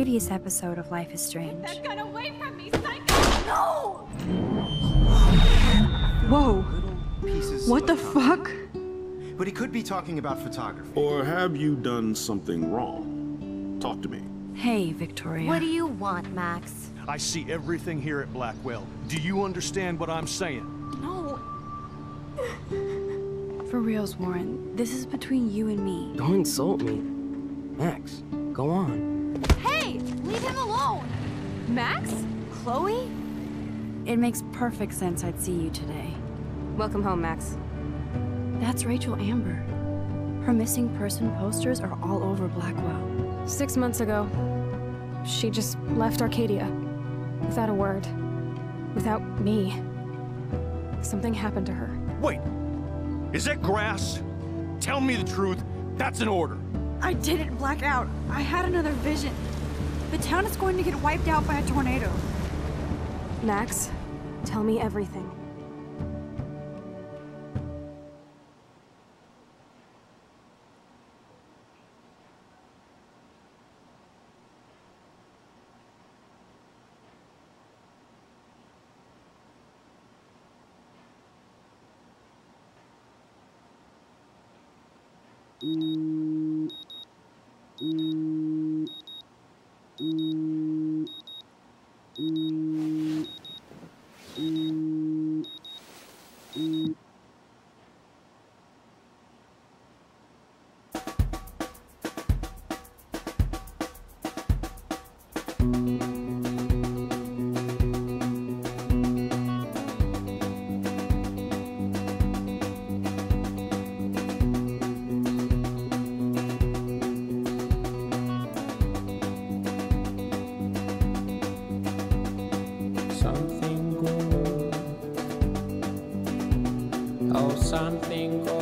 previous episode of Life is Strange. That gun away from me, psycho! No! Whoa. What the of copper. fuck? But he could be talking about photography. Or have you done something wrong? Talk to me. Hey, Victoria. What do you want, Max? I see everything here at Blackwell. Do you understand what I'm saying? No. For reals, Warren, this is between you and me. Don't insult me. Max, go on. Hey! Leave him alone! Max? Chloe? It makes perfect sense I'd see you today. Welcome home, Max. That's Rachel Amber. Her missing person posters are all over Blackwell. Six months ago, she just left Arcadia. Without a word. Without me. Something happened to her. Wait! Is that grass? Tell me the truth. That's an order. I didn't black out. I had another vision. The town is going to get wiped out by a tornado. Max, tell me everything. Something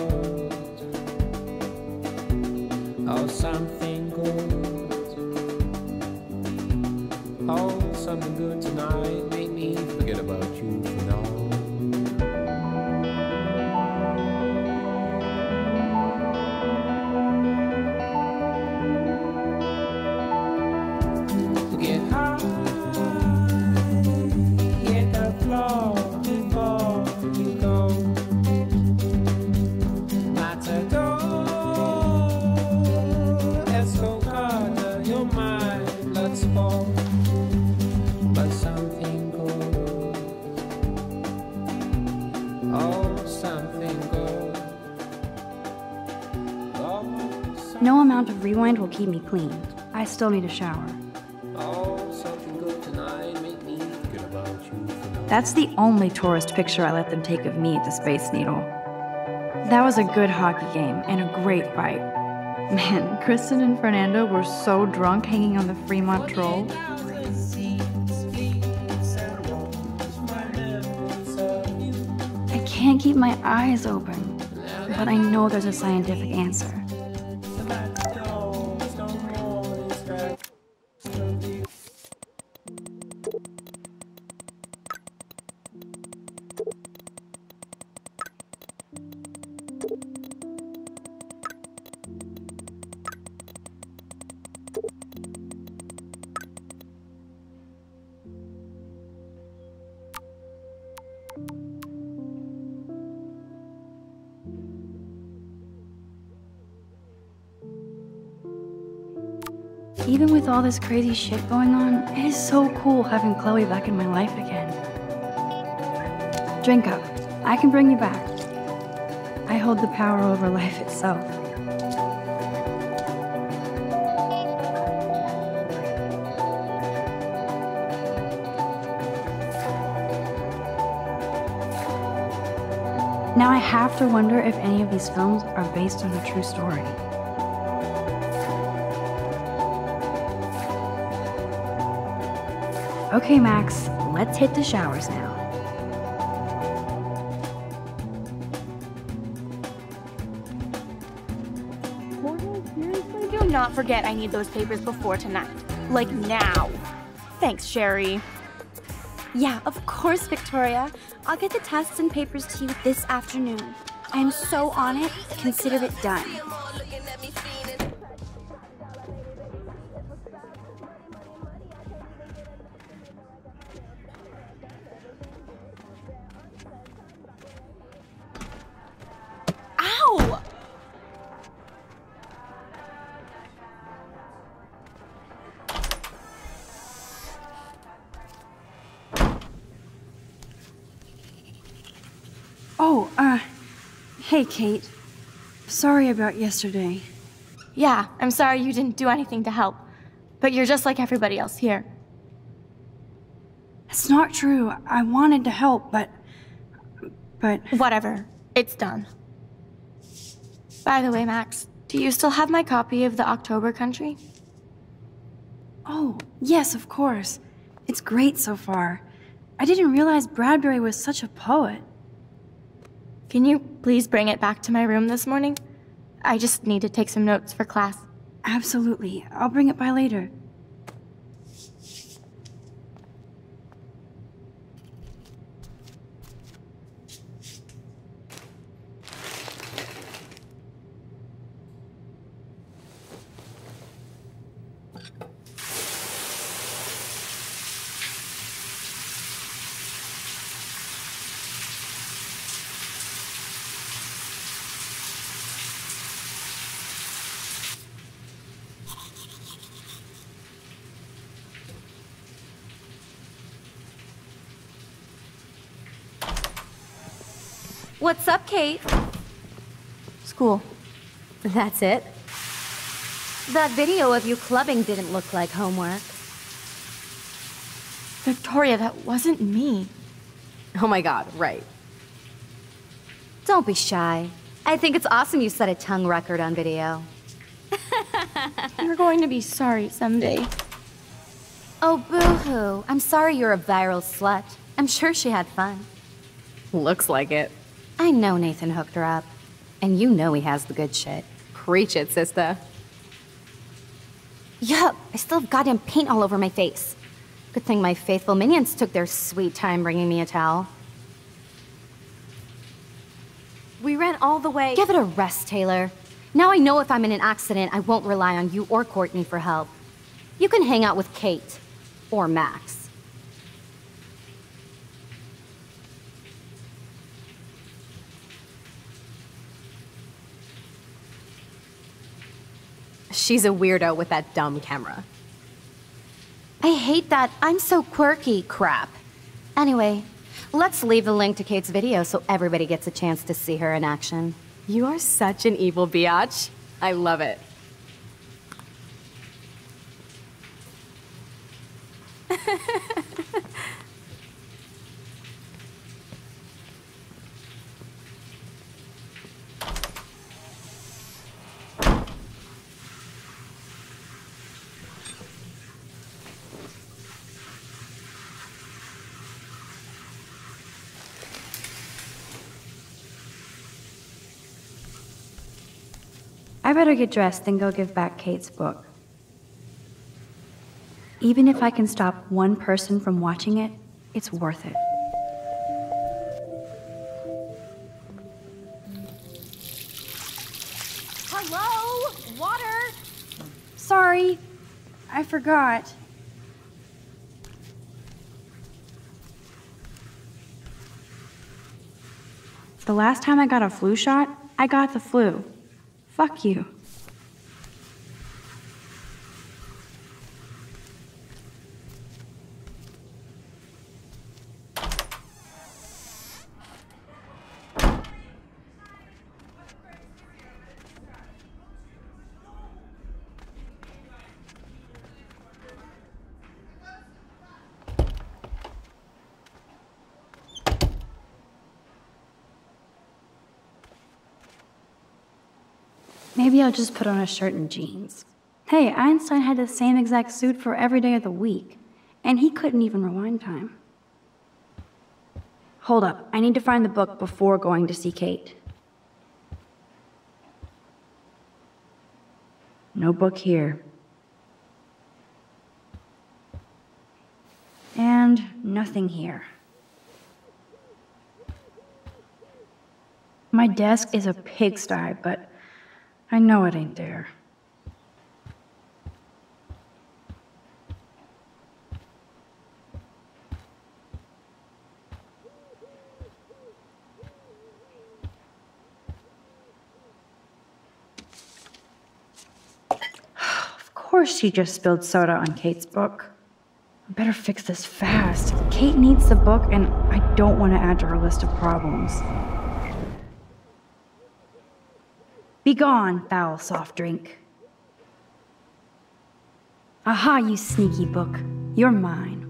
rewind will keep me clean. I still need a shower. That's the only tourist picture I let them take of me at the Space Needle. That was a good hockey game and a great fight. Man, Kristen and Fernando were so drunk hanging on the Fremont Troll. I can't keep my eyes open, but I know there's a scientific answer. Even with all this crazy shit going on, it is so cool having Chloe back in my life again. Drink up. I can bring you back. I hold the power over life itself. Now I have to wonder if any of these films are based on a true story. Okay, Max, let's hit the showers now. Do not forget I need those papers before tonight. Like now. Thanks, Sherry. Yeah, of course, Victoria. I'll get the tests and papers to you this afternoon. I am so on it, consider it done. Kate. Sorry about yesterday. Yeah, I'm sorry you didn't do anything to help. But you're just like everybody else here. It's not true. I wanted to help, but. But. Whatever. It's done. By the way, Max, do you still have my copy of The October Country? Oh, yes, of course. It's great so far. I didn't realize Bradbury was such a poet. Can you please bring it back to my room this morning? I just need to take some notes for class. Absolutely. I'll bring it by later. What's up, Kate? School. That's it? That video of you clubbing didn't look like homework. Victoria, that wasn't me. Oh my god, right. Don't be shy. I think it's awesome you set a tongue record on video. You're going to be sorry someday. Oh, boo-hoo. I'm sorry you're a viral slut. I'm sure she had fun. Looks like it. I know Nathan hooked her up. And you know he has the good shit. Preach it, sister. Yup, I still have goddamn paint all over my face. Good thing my faithful minions took their sweet time bringing me a towel. We ran all the way- Give it a rest, Taylor. Now I know if I'm in an accident, I won't rely on you or Courtney for help. You can hang out with Kate. Or Max. She's a weirdo with that dumb camera. I hate that I'm so quirky crap. Anyway, let's leave the link to Kate's video so everybody gets a chance to see her in action. You are such an evil biatch. I love it. I better get dressed and go give back Kate's book. Even if I can stop one person from watching it, it's worth it. Hello? Water? Sorry, I forgot. The last time I got a flu shot, I got the flu. Fuck you. I'll just put on a shirt and jeans. Hey, Einstein had the same exact suit for every day of the week, and he couldn't even rewind time. Hold up, I need to find the book before going to see Kate. No book here. And nothing here. My desk is a pigsty, but I know it ain't there. Of course she just spilled soda on Kate's book. I better fix this fast. Kate needs the book, and I don't want to add to her list of problems. Begone, foul soft drink. Aha, you sneaky book. You're mine.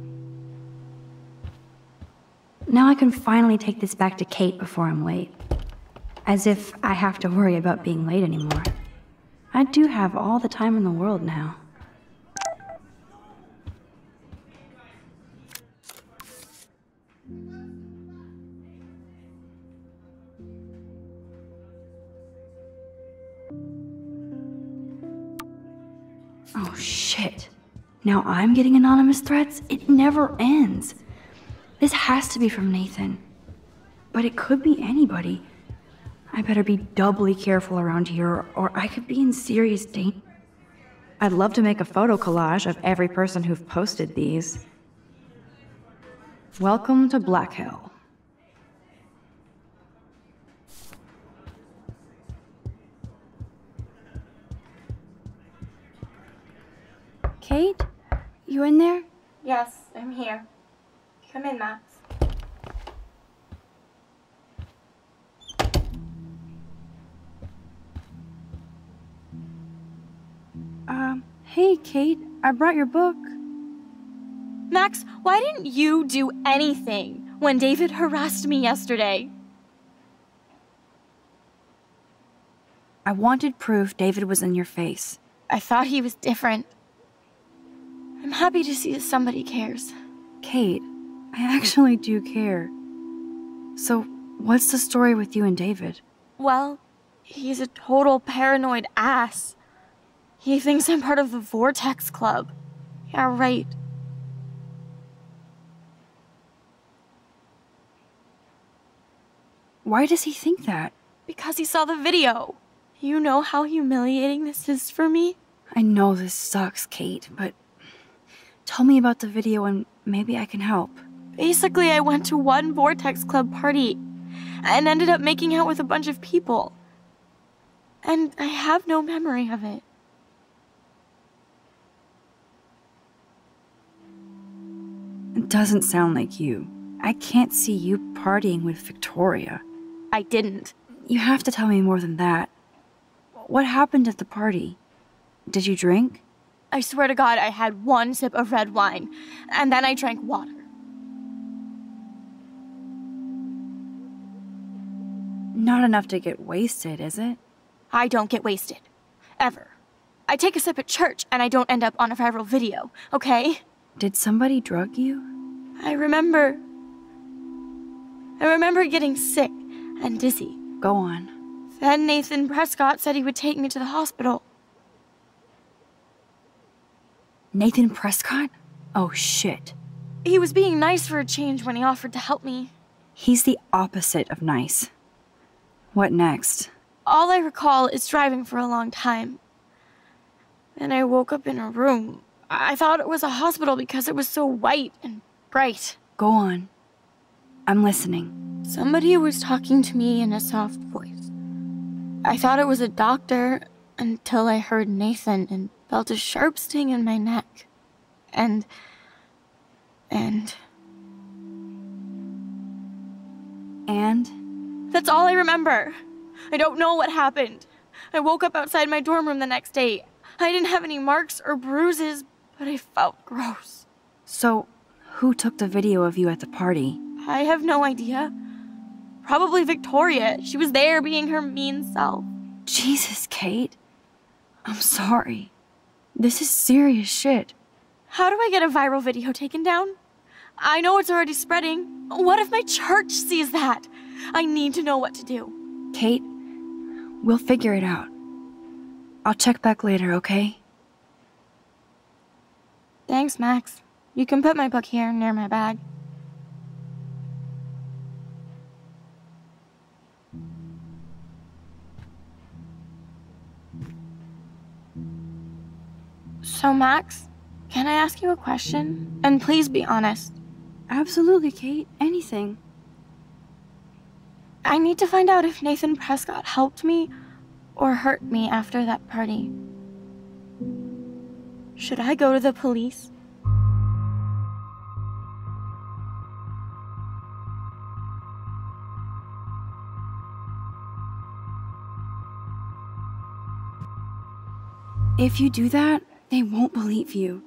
Now I can finally take this back to Kate before I'm late. As if I have to worry about being late anymore. I do have all the time in the world now. Now I'm getting anonymous threats? It never ends. This has to be from Nathan. But it could be anybody. I better be doubly careful around here, or I could be in serious danger. I'd love to make a photo collage of every person who've posted these. Welcome to Black Hill. Kate? You in there? Yes, I'm here. Come in, Max. Um, hey, Kate, I brought your book. Max, why didn't you do anything when David harassed me yesterday? I wanted proof David was in your face. I thought he was different. I'm happy to see that somebody cares. Kate, I actually do care. So, what's the story with you and David? Well, he's a total paranoid ass. He thinks I'm part of the Vortex Club. Yeah, right. Why does he think that? Because he saw the video. You know how humiliating this is for me? I know this sucks, Kate, but tell me about the video and maybe I can help. Basically, I went to one Vortex Club party and ended up making out with a bunch of people. And I have no memory of it. It doesn't sound like you. I can't see you partying with Victoria. I didn't. You have to tell me more than that. What happened at the party? Did you drink? I swear to God, I had one sip of red wine, and then I drank water. Not enough to get wasted, is it? I don't get wasted. Ever. I take a sip at church, and I don't end up on a viral video, okay? Did somebody drug you? I remember. I remember getting sick and dizzy. Go on. Then Nathan Prescott said he would take me to the hospital. Nathan Prescott? Oh shit. He was being nice for a change when he offered to help me. He's the opposite of nice. What next? All I recall is driving for a long time. Then I woke up in a room. I thought it was a hospital because it was so white and bright. Go on. I'm listening. Somebody was talking to me in a soft voice. I thought it was a doctor until I heard Nathan and felt a sharp sting in my neck. And. and. And? That's all I remember. I don't know what happened. I woke up outside my dorm room the next day. I didn't have any marks or bruises, but I felt gross. So, who took the video of you at the party? I have no idea. Probably Victoria. She was there being her mean self. Jesus, Kate. I'm sorry. This is serious shit. How do I get a viral video taken down? I know it's already spreading. What if my church sees that? I need to know what to do. Kate, we'll figure it out. I'll check back later, okay? Thanks, Max. You can put my book here near my bag. So, Max, can I ask you a question? And please be honest. Absolutely, Kate. Anything. I need to find out if Nathan Prescott helped me or hurt me after that party. Should I go to the police? If you do that, they won't believe you.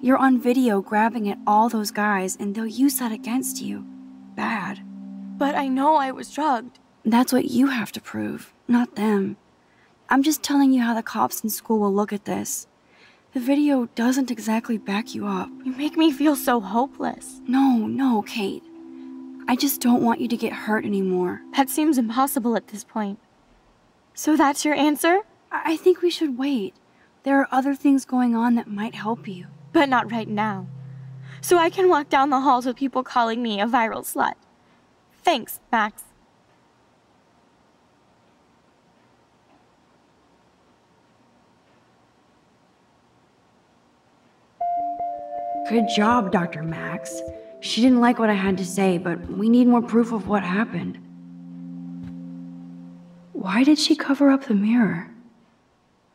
You're on video grabbing at all those guys, and they'll use that against you. Bad. But I know I was drugged. That's what you have to prove, not them. I'm just telling you how the cops in school will look at this. The video doesn't exactly back you up. You make me feel so hopeless. No, no, Kate. I just don't want you to get hurt anymore. That seems impossible at this point. So that's your answer? I think we should wait. There are other things going on that might help you. But not right now. So I can walk down the halls with people calling me a viral slut. Thanks, Max. Good job, Dr. Max. She didn't like what I had to say, but we need more proof of what happened. Why did she cover up the mirror?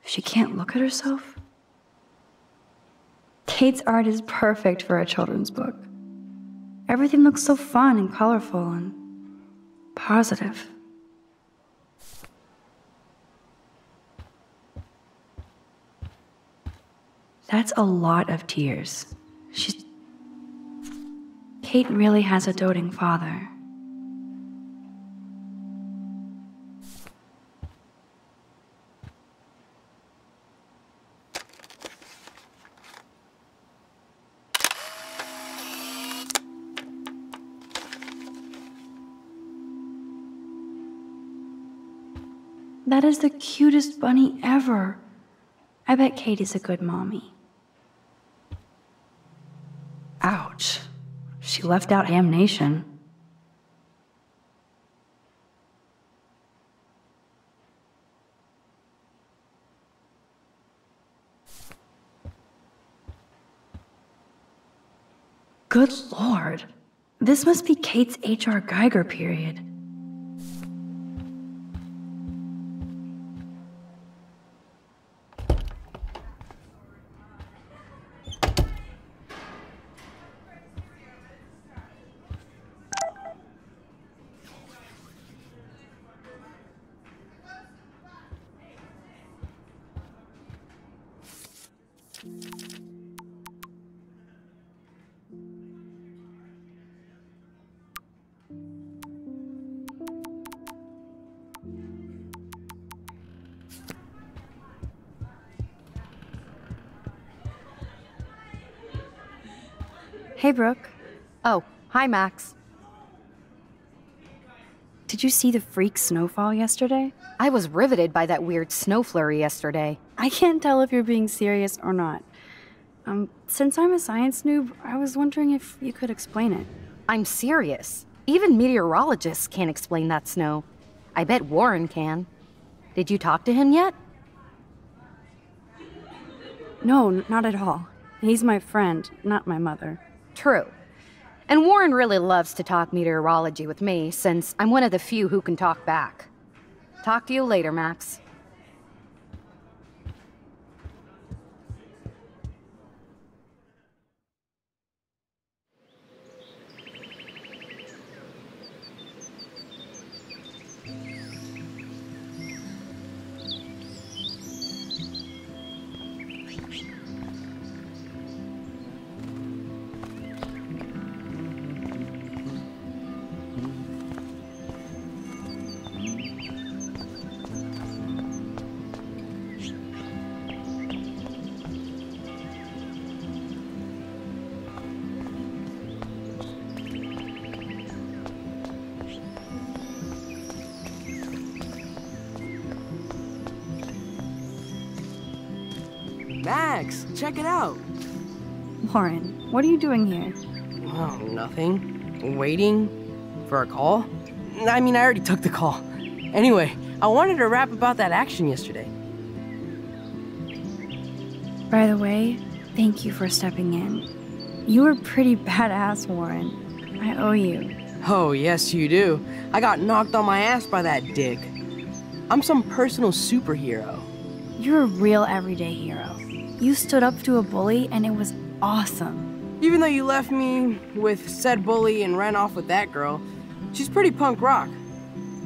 She can't look at herself? Kate's art is perfect for a children's book. Everything looks so fun and colorful and positive. That's a lot of tears. She's. Kate really has a doting father. That is the cutest bunny ever. I bet Kate is a good mommy. Ouch. She left out Ham Nation. Good lord. This must be Kate's H.R. Giger period. Hey, Brooke. Oh, hi, Max. Did you see the freak snowfall yesterday? I was riveted by that weird snow flurry yesterday. I can't tell if you're being serious or not. Um, since I'm a science noob, I was wondering if you could explain it. I'm serious. Even meteorologists can't explain that snow. I bet Warren can. Did you talk to him yet? No, not at all. He's my friend, not my mother. True. And Warren really loves to talk meteorology with me, since I'm one of the few who can talk back. Talk to you later, Max. Check it out. Warren, what are you doing here? Oh, nothing. Waiting for a call? I mean, I already took the call. Anyway, I wanted to rap about that action yesterday. By the way, thank you for stepping in. You were pretty badass, Warren. I owe you. Oh, yes, you do. I got knocked on my ass by that dick. I'm some personal superhero. You're a real everyday hero. You stood up to a bully, and it was awesome. Even though you left me with said bully and ran off with that girl, she's pretty punk rock.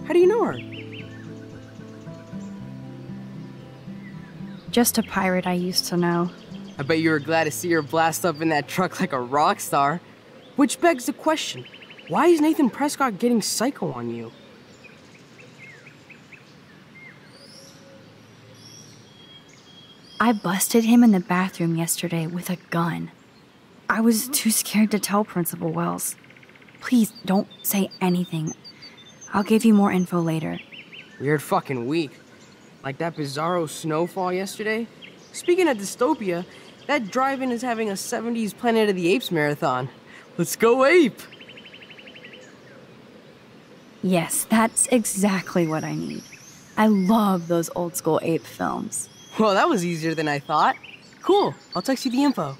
How do you know her? Just a pirate I used to know. I bet you were glad to see her blast up in that truck like a rock star. Which begs the question why is Nathan Prescott getting psycho on you? I busted him in the bathroom yesterday with a gun. I was too scared to tell Principal Wells. Please don't say anything. I'll give you more info later. Weird fucking week. Like that bizarro snowfall yesterday. Speaking of dystopia, that drive-in is having a 70s Planet of the Apes marathon. Let's go ape! Yes, that's exactly what I need. I love those old school ape films. Well, that was easier than I thought. Cool, I'll text you the info.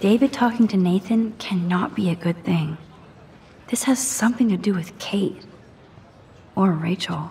David talking to Nathan cannot be a good thing. This has something to do with Kate. Or Rachel.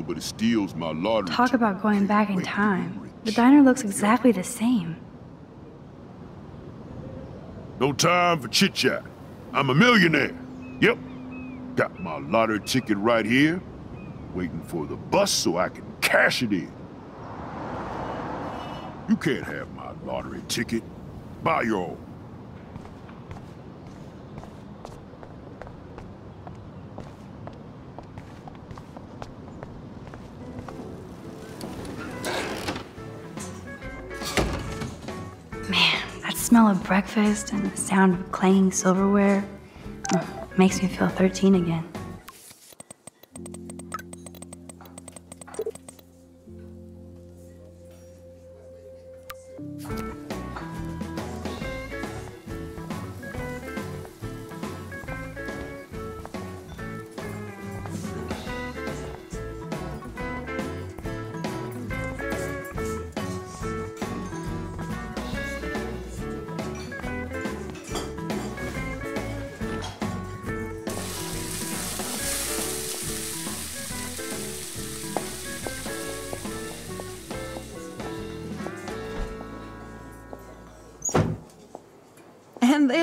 Nobody steals my lottery. Talk about going back in time. The diner looks exactly the same. No time for chit chat. I'm a millionaire. Yep. Got my lottery ticket right here. Waiting for the bus so I can cash it in. You can't have my lottery ticket. Buy your own. Smell of breakfast and the sound of clanging silverware makes me feel 13 again.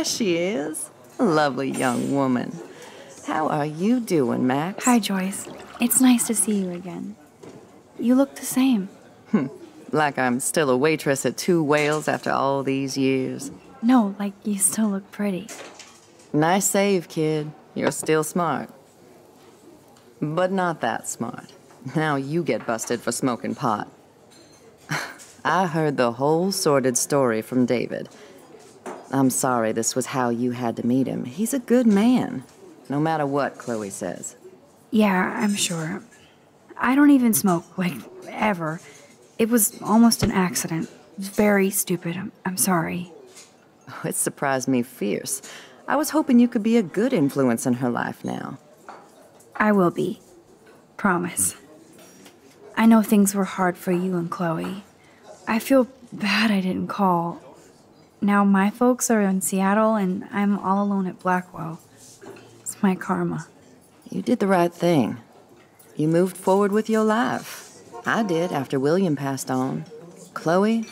She is. A lovely young woman. How are you doing, Max? Hi, Joyce. It's nice to see you again. You look the same. Hmm. Like I'm still a waitress at Two Whales after all these years. No, like you still look pretty. Nice save, kid. You're still smart. But not that smart. Now you get busted for smoking pot. I heard the whole sordid story from David. I'm sorry this was how you had to meet him. He's a good man, no matter what Chloe says. Yeah, I'm sure. I don't even smoke, like, ever. It was almost an accident. It was very stupid. I'm, I'm sorry. Oh, it surprised me fierce. I was hoping you could be a good influence in her life now. I will be. Promise. I know things were hard for you and Chloe. I feel bad I didn't call. Now my folks are in Seattle and I'm all alone at Blackwell. It's my karma. You did the right thing. You moved forward with your life. I did after William passed on. Chloe?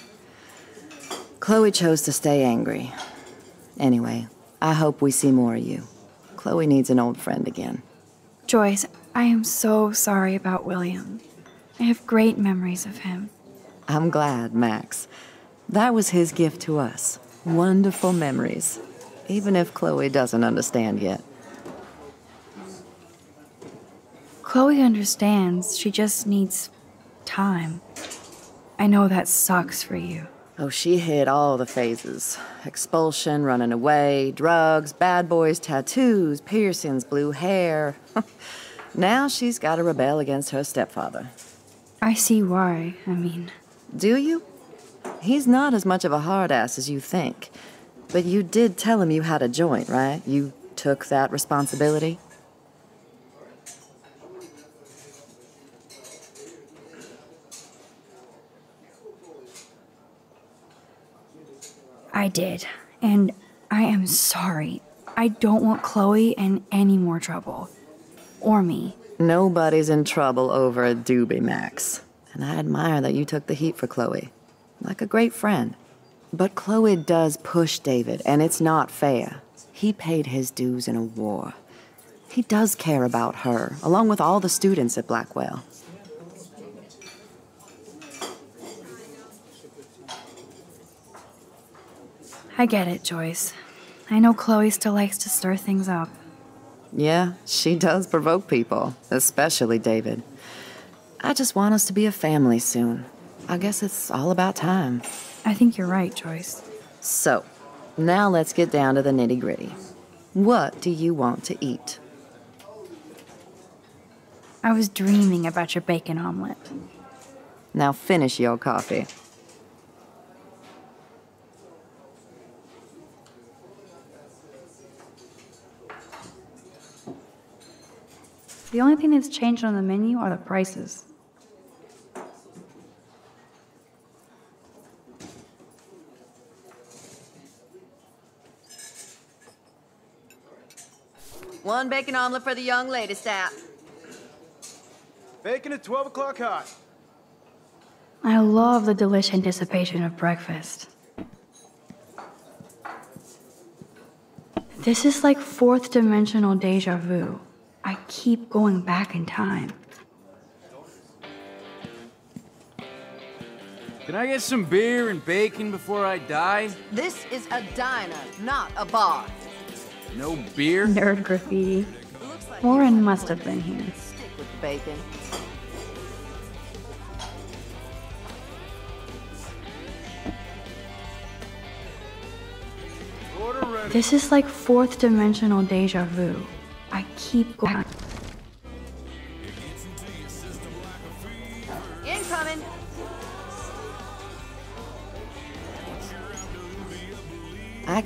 Chloe chose to stay angry. Anyway, I hope we see more of you. Chloe needs an old friend again. Joyce, I am so sorry about William. I have great memories of him. I'm glad, Max. That was his gift to us. Wonderful memories. Even if Chloe doesn't understand yet. Chloe understands. She just needs time. I know that sucks for you. Oh, she hit all the phases expulsion, running away, drugs, bad boys, tattoos, piercings, blue hair. now she's got to rebel against her stepfather. I see why. I mean, do you? He's not as much of a hard ass as you think. But you did tell him you had a joint, right? You took that responsibility? I did. And I am sorry. I don't want Chloe in any more trouble. Or me. Nobody's in trouble over a doobie, Max. And I admire that you took the heat for Chloe. Like a great friend. But Chloe does push David, and it's not fair. He paid his dues in a war. He does care about her, along with all the students at Blackwell. I get it, Joyce. I know Chloe still likes to stir things up. Yeah, she does provoke people, especially David. I just want us to be a family soon. I guess it's all about time. I think you're right, Joyce. So, now let's get down to the nitty gritty. What do you want to eat? I was dreaming about your bacon omelet. Now finish your coffee. The only thing that's changed on the menu are the prices. One bacon omelet for the young lady, staff. Bacon at 12 o'clock hot. I love the delicious anticipation of breakfast. This is like fourth dimensional deja vu. I keep going back in time. Can I get some beer and bacon before I die? This is a diner, not a bar. No beer? Nerd graffiti. Warren must have been here. Stick with the bacon. This is like fourth dimensional deja vu. I keep going.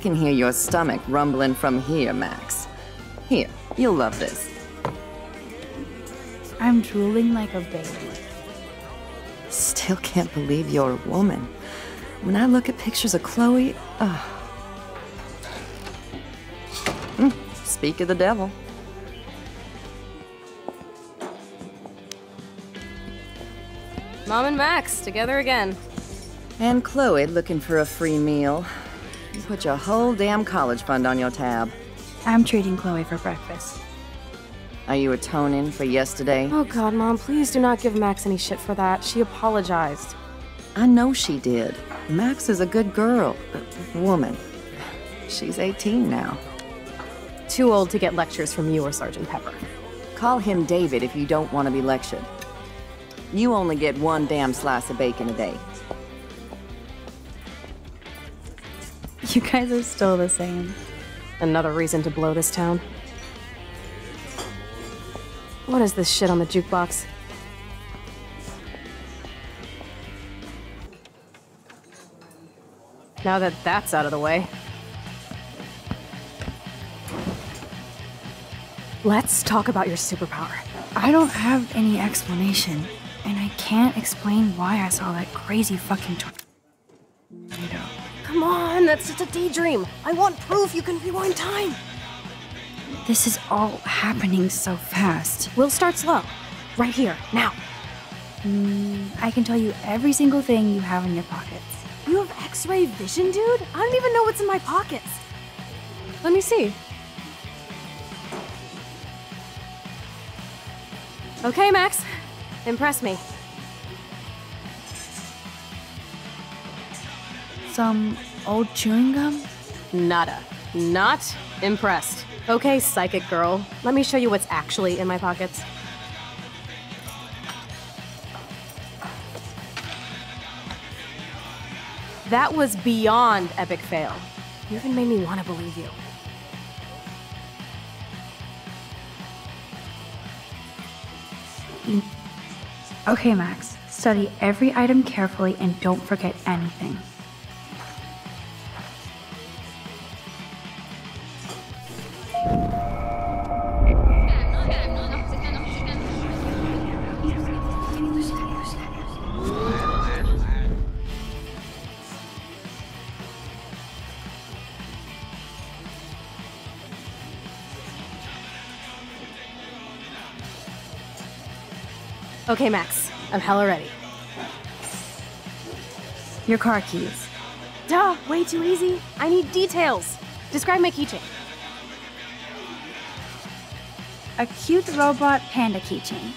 Can hear your stomach rumbling from here, Max. Here, you'll love this. I'm drooling like a baby. Still can't believe you're a woman. When I look at pictures of Chloe, ugh. Mm, speak of the devil. Mom and Max, together again. And Chloe looking for a free meal. You put your whole damn college fund on your tab. I'm treating Chloe for breakfast. Are you atoning for yesterday? Oh god, Mom, please do not give Max any shit for that. She apologized. I know she did. Max is a good girl. A woman. She's 18 now. Too old to get lectures from you or Sergeant Pepper. Call him David if you don't want to be lectured. You only get one damn slice of bacon a day. You guys are still the same. Another reason to blow this town. What is this shit on the jukebox? Now that that's out of the way. Let's talk about your superpower. I don't have any explanation, and I can't explain why I saw that crazy fucking tornado. Come on, that's just a daydream. I want proof you can rewind time. This is all happening so fast. We'll start slow. Right here, now. Mm, I can tell you every single thing you have in your pockets. You have x-ray vision, dude? I don't even know what's in my pockets. Let me see. Okay, Max. Impress me. Some old chewing gum? Nada. Not impressed. Okay, psychic girl. Let me show you what's actually in my pockets. That was beyond epic fail. You even made me want to believe you. Okay, Max. Study every item carefully and don't forget anything. Okay, Max. I'm hella ready. Your car keys. Duh, way too easy. I need details. Describe my keychain. A cute robot panda keychain.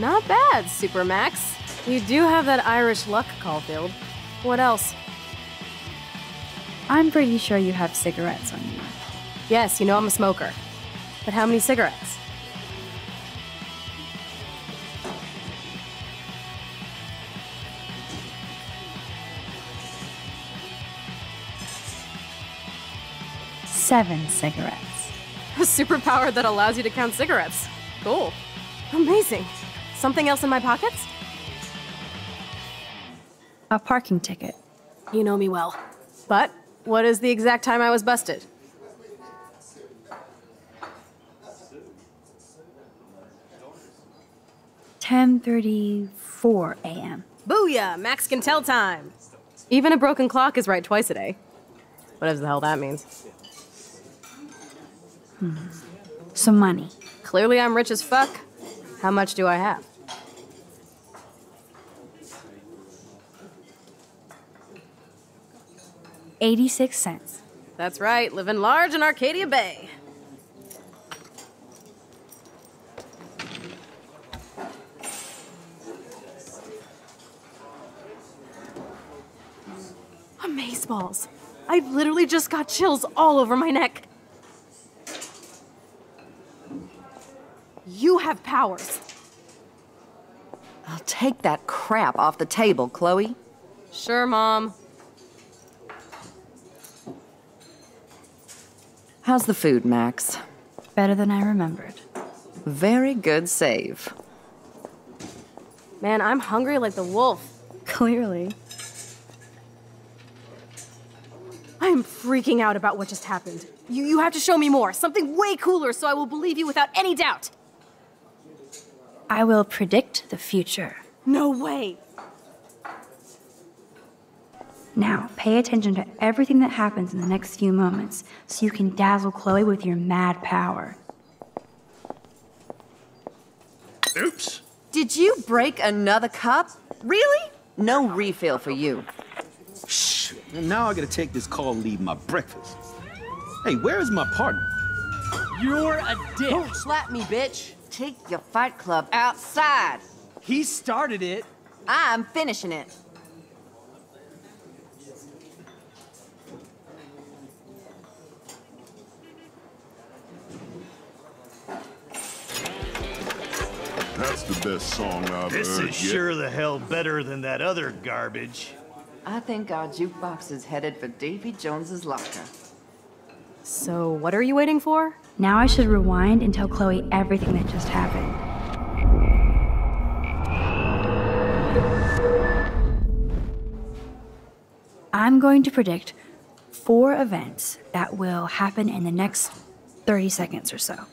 Not bad, Super Max. You do have that Irish luck, Caulfield. What else? I'm pretty sure you have cigarettes on you. Yes, you know I'm a smoker. But how many cigarettes? Seven cigarettes. A superpower that allows you to count cigarettes. Cool. Amazing. Something else in my pockets? A parking ticket. You know me well. But what is the exact time I was busted? Ten thirty-four a.m. Booyah! Max can tell time. Even a broken clock is right twice a day. Whatever the hell that means. Some money. Clearly I'm rich as fuck. How much do I have? Eighty-six cents. That's right, living large in Arcadia Bay. Amazeballs. I literally just got chills all over my neck. You have powers. I'll take that crap off the table, Chloe. Sure, Mom. How's the food, Max? Better than I remembered. Very good save. Man, I'm hungry like the wolf. Clearly. I'm freaking out about what just happened. You, you have to show me more, something way cooler, so I will believe you without any doubt. I will predict the future. No way. Now, pay attention to everything that happens in the next few moments so you can dazzle Chloe with your mad power. Oops. Did you break another cup? Really? No refill for you. Shh. Now I gotta take this call and leave my breakfast. Hey, where is my partner? You're a dick. Don't slap me, bitch. Take your fight club outside. He started it. I'm finishing it. That's the best song I've This heard is yet. sure the hell better than that other garbage. I think our jukebox is headed for Davy Jones's locker. So, what are you waiting for? Now I should rewind and tell Chloe everything that just happened. I'm going to predict four events that will happen in the next 30 seconds or so.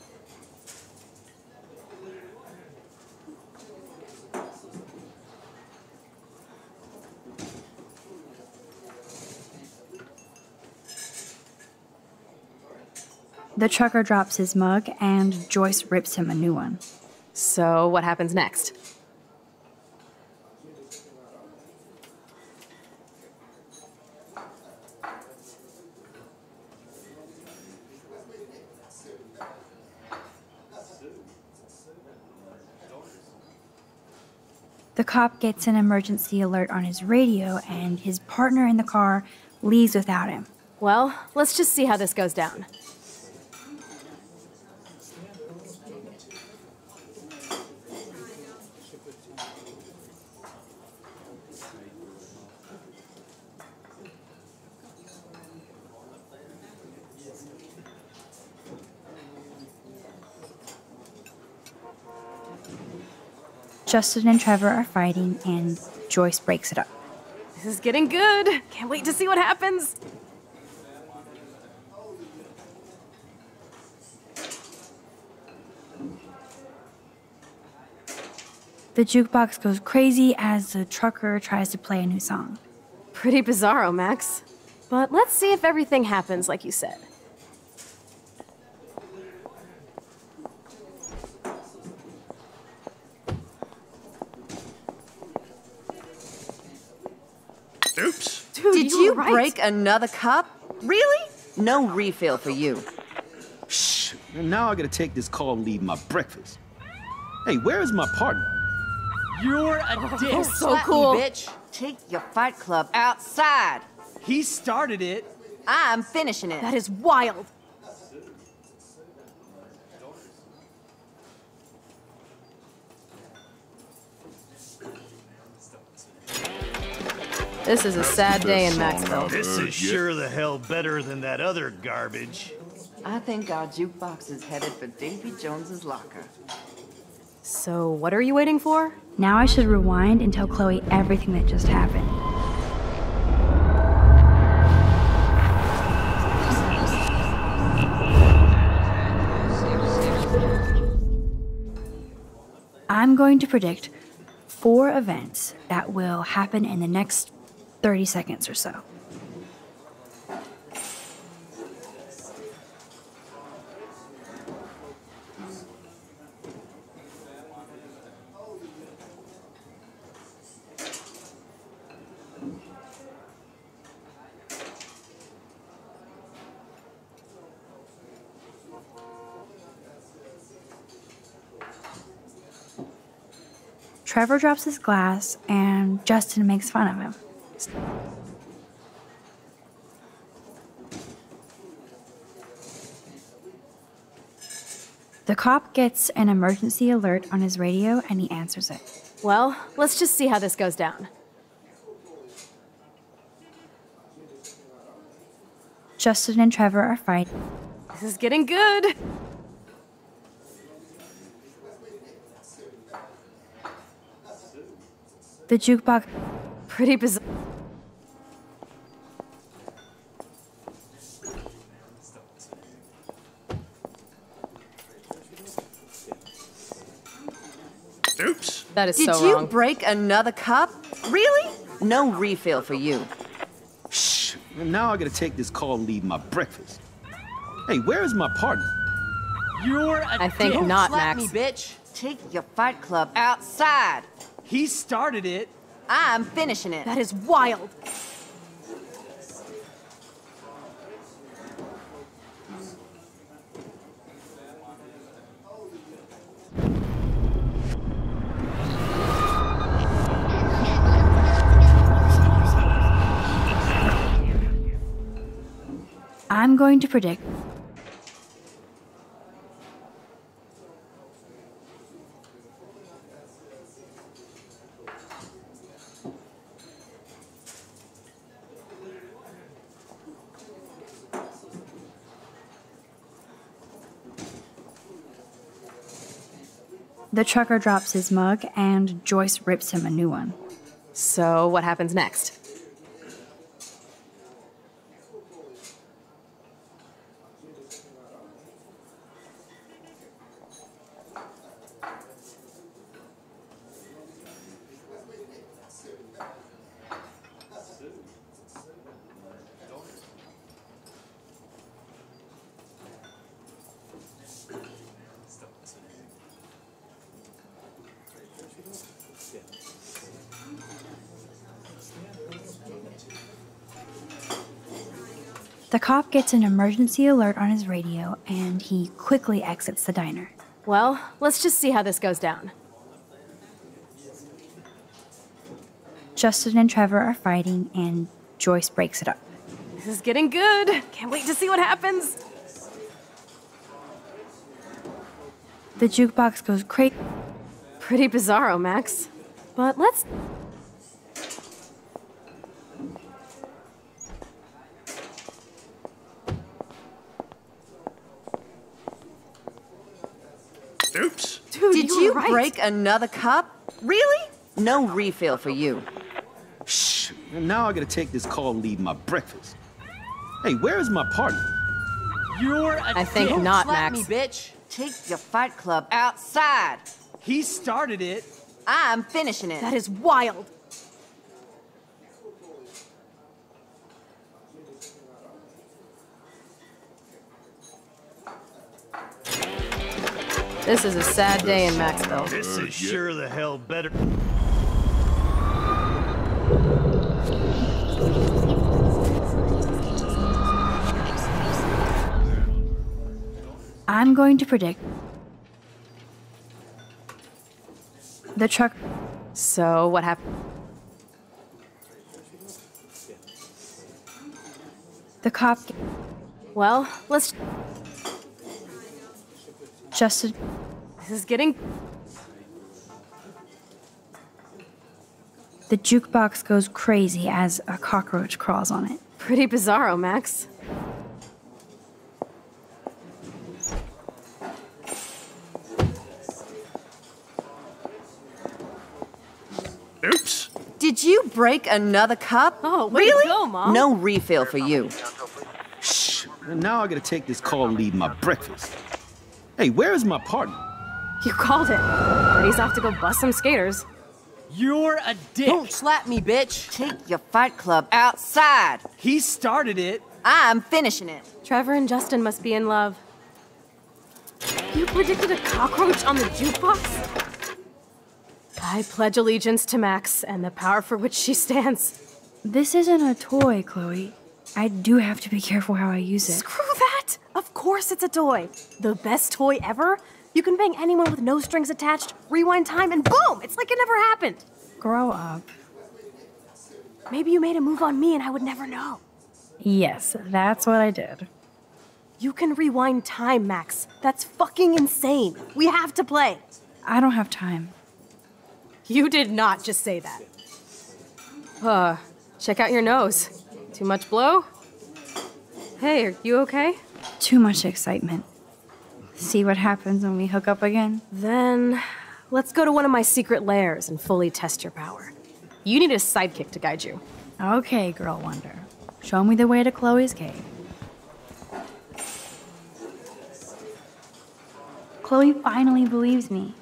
The trucker drops his mug and Joyce rips him a new one. So, what happens next? The cop gets an emergency alert on his radio, and his partner in the car leaves without him. Well, let's just see how this goes down. Justin and Trevor are fighting, and Joyce breaks it up. This is getting good. Can't wait to see what happens. The jukebox goes crazy as the trucker tries to play a new song. Pretty bizarro, Max. But let's see if everything happens like you said. Oops. Dude, Did you you, right. break another cup? Really? No refill for you. Shh. Now I gotta take this call and leave my breakfast. Hey, where is my partner? You're a oh, dick. Oh, so Slap me, cool. bitch. Take your fight club outside. He started it. I'm finishing it. That is wild. This is a sad day in Maxville. This is sure the hell better than that other garbage. I think our jukebox is headed for Davy Jones's locker. So, what are you waiting for? Now I should rewind and tell Chloe everything that just happened. I'm going to predict four events that will happen in the next 30 seconds or so. Trevor drops his glass and Justin makes fun of him. The cop gets an emergency alert on his radio and he answers it. Well, let's just see how this goes down. Justin and Trevor are fighting. This is getting good. The jukebox. Pretty bizarre. Oops. That is Did so you wrong. break another cup? Really? No refill for you. Shh. Now I gotta take this call and leave my breakfast. Hey, where is my partner? You're a I think dick. not, Slap Max. me, bitch. Take your fight club outside. He started it. I'm finishing it. That is wild. I'm going to predict. The trucker drops his mug, and Joyce rips him a new one. So, what happens next? The cop gets an emergency alert on his radio, and he quickly exits the diner. Well, let's just see how this goes down. Justin and Trevor are fighting, and Joyce breaks it up. This is getting good. Can't wait to see what happens. The jukebox goes crazy. Pretty bizarro, Max. But let's. Oops. Dude, Did you you, were right. break another cup? Really? No refill for you. Shh. Now I gotta take this call and leave my breakfast. Hey, where is my partner? You're a I think Don't not, slap Max. me, bitch. Take your fight club outside. He started it. I'm finishing it. That is wild. This is a sad day in Maxville. This is sure the hell better. I'm going to predict. The truck. So, what happened? The cop. Well, let's. Justin. This is getting. The jukebox goes crazy as a cockroach crawls on it. Pretty bizarro, Max. Oops. Did you break another cup? Oh, way to really? go, Mom. No refill for you. Shh. Now I gotta take this call and leave my breakfast. Hey, where is my partner? You called it. Brady's off to go bust some skaters. You're a dick. Don't slap me, bitch. Take your fight club outside. He started it. I'm finishing it. Trevor and Justin must be in love. You predicted a cockroach on the jukebox? I pledge allegiance to Max and the power for which she stands. This isn't a toy, Chloe. I do have to be careful how I use it. Screw that! Of course it's a toy. The best toy ever? You can bang anyone with no strings attached, rewind time, and boom! It's like it never happened. Grow up. Maybe you made a move on me and I would never know. Yes, that's what I did. You can rewind time, Max. That's fucking insane. We have to play. I don't have time. You did not just say that. Uh, check out your nose. Too much blow? Hey, are you okay? Too much excitement. See what happens when we hook up again? Then let's go to one of my secret lairs and fully test your power. You need a sidekick to guide you. Okay, Girl Wonder. Show me the way to Chloe's cave. Chloe finally believes me.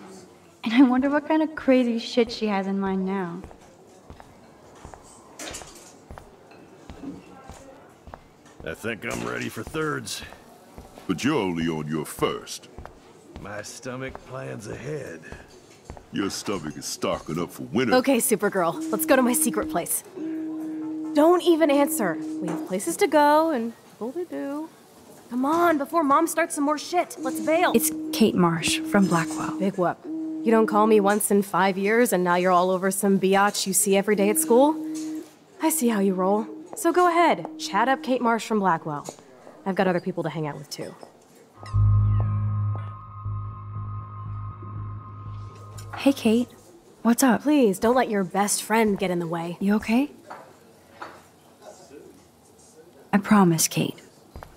And I wonder what kind of crazy shit she has in mind now. I think I'm ready for thirds. But you're only on your first. My stomach plans ahead. Your stomach is stocking up for winter. Okay, Supergirl, let's go to my secret place. Don't even answer. We have places to go and people to do. Come on, before Mom starts some more shit. Let's bail. It's Kate Marsh from Blackwell. Big whoop. You don't call me once in five years and now you're all over some biatch you see every day at school? I see how you roll. So go ahead, chat up Kate Marsh from Blackwell. I've got other people to hang out with too. Hey, Kate. What's up? Please, don't let your best friend get in the way. You okay? I promise, Kate.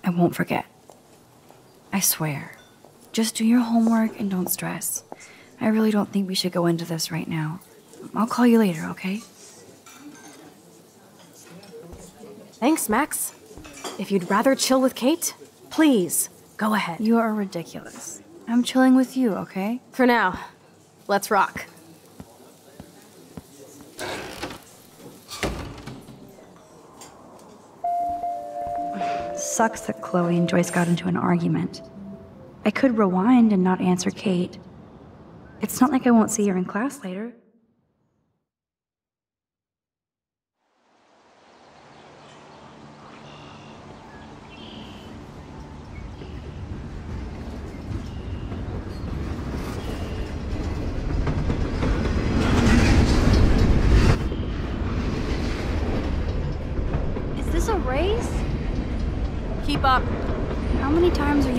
I won't forget. I swear. Just do your homework and don't stress. I really don't think we should go into this right now. I'll call you later, okay? Thanks, Max. If you'd rather chill with Kate, please, go ahead. You are ridiculous. I'm chilling with you, okay? For now, let's rock. Sucks that Chloe and Joyce got into an argument. I could rewind and not answer Kate. It's not like I won't see her in class later. Is this a race? Keep up. How many times are you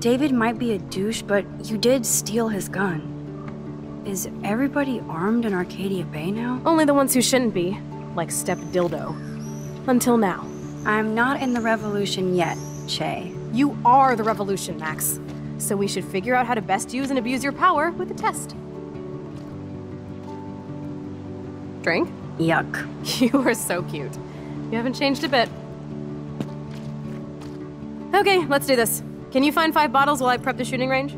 David might be a douche, but you did steal his gun. Is everybody armed in Arcadia Bay now? Only the ones who shouldn't be, like Step Dildo. Until now. I'm not in the revolution yet, Che. You are the revolution, Max. So we should figure out how to best use and abuse your power with a test. Drink? Yuck. You are so cute. You haven't changed a bit. Okay, let's do this. Can you find five bottles while I prep the shooting range?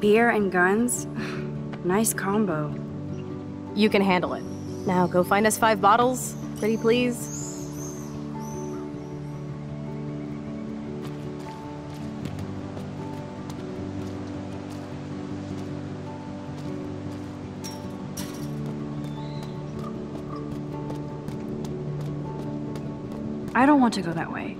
Beer and guns? nice combo. You can handle it. Now go find us five bottles, pretty please. I don't want to go that way.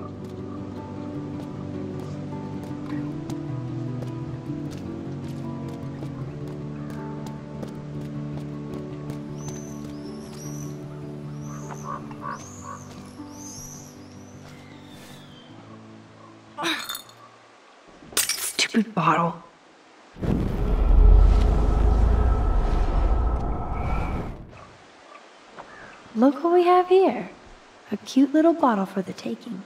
We have here. A cute little bottle for the taking.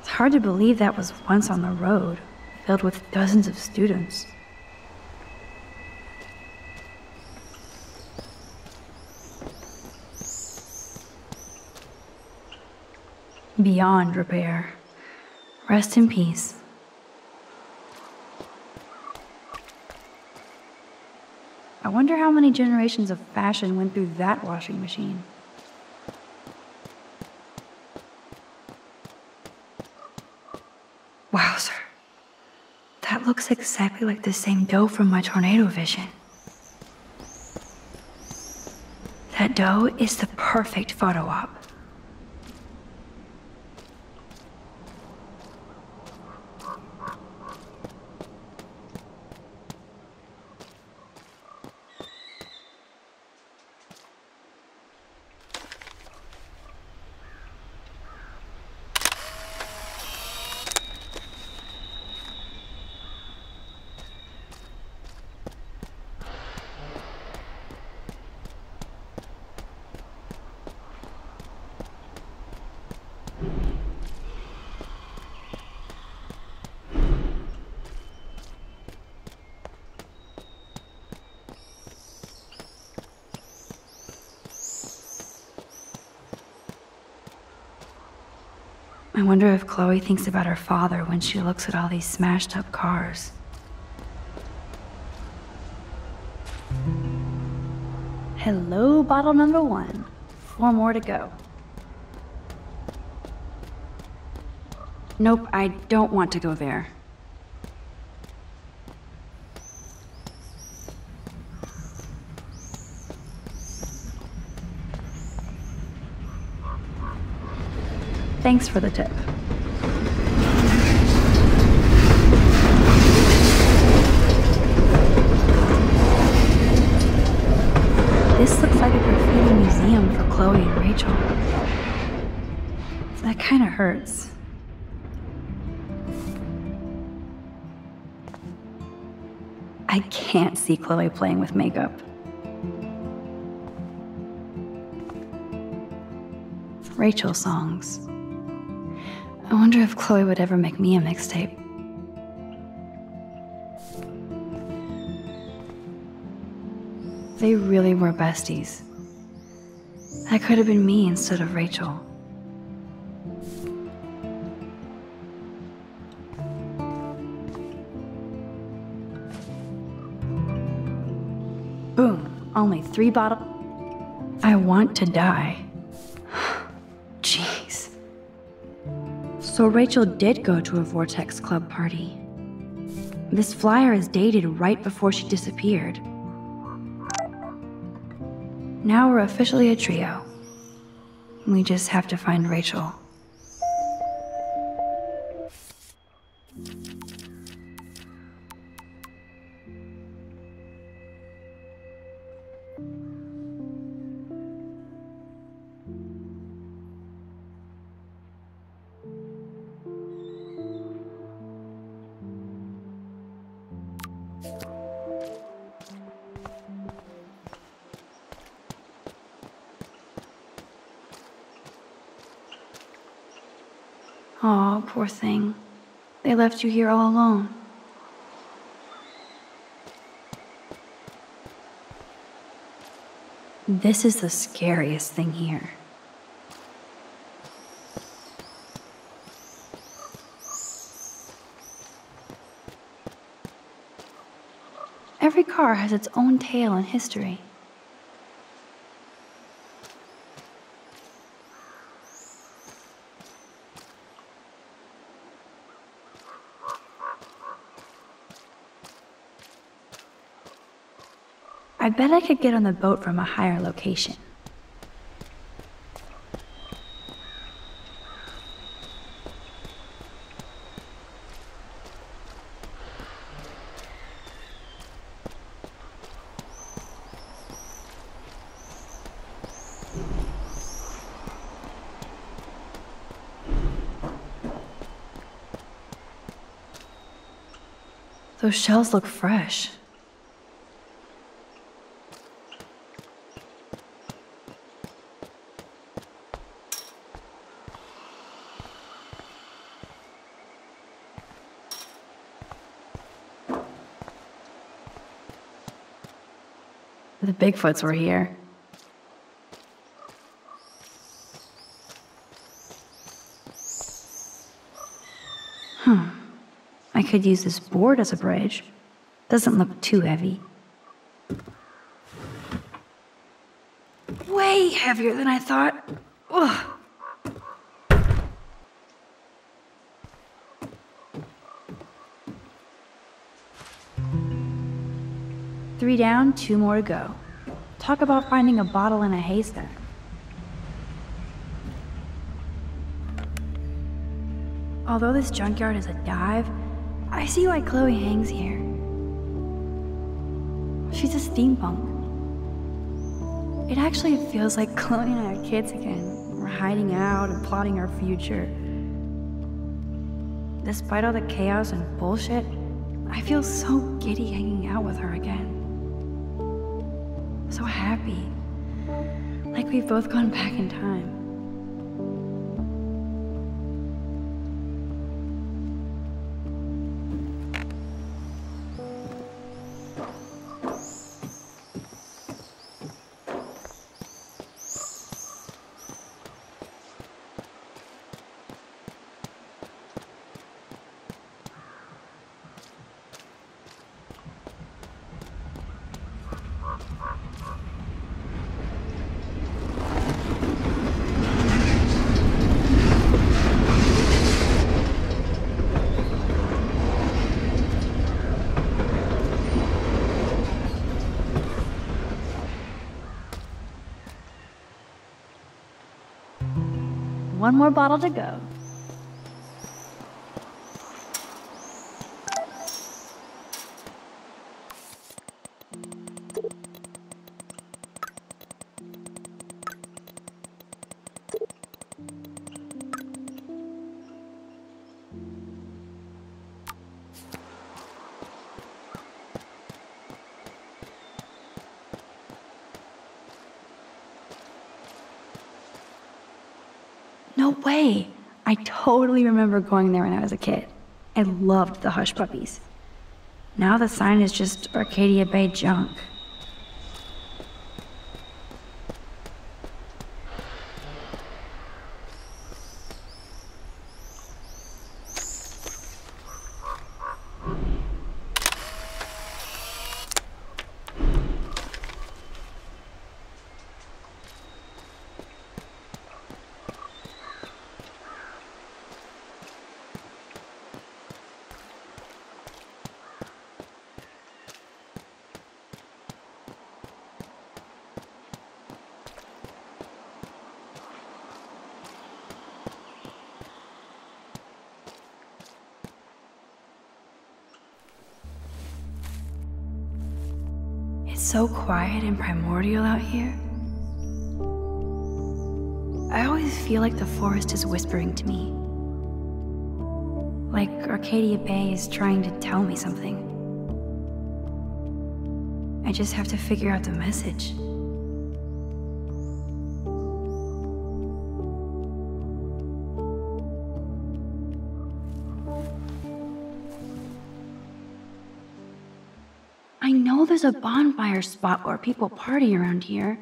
It's hard to believe that was once on the road, filled with dozens of students. Beyond repair. Rest in peace. I wonder how many generations of fashion went through that washing machine. Wowzer. That looks exactly like the same doe from my tornado vision. That doe is the perfect photo op. I wonder if Chloe thinks about her father when she looks at all these smashed up cars. Hello, bottle number one. Four more to go. Nope, I don't want to go there. Thanks for the tip. This looks like a graffiti museum for Chloe and Rachel. That kind of hurts. I can't see Chloe playing with makeup. Rachel songs. I wonder if Chloe would ever make me a mixtape. They really were besties. That could have been me instead of Rachel. Boom, only three bottles. I want to die. So Rachel did go to a Vortex Club party. This flyer is dated right before she disappeared. Now we're officially a trio. We just have to find Rachel. Poor thing. They left you here all alone. This is the scariest thing here. Every car has its own tale and history. I bet I could get on the boat from a higher location. Those shells look fresh. The Bigfoots were here. Hmm. I could use this board as a bridge. Doesn't look too heavy. Way heavier than I thought. Ugh. Three down, two more to go. Talk about finding a bottle in a haystack. Although this junkyard is a dive, I see why Chloe hangs here. She's a steampunk. It actually feels like Chloe and I are kids again. We're hiding out and plotting our future. Despite all the chaos and bullshit, I feel so giddy hanging out with her again. Happy. Like we've both gone back in time. One more bottle to go. Totally remember going there when I was a kid. I loved the Hush Puppies. Now the sign is just Arcadia Bay junk. So quiet and primordial out here. I always feel like the forest is whispering to me. Like Arcadia Bay is trying to tell me something. I just have to figure out the message. I know there's a bonfire spot where people party around here.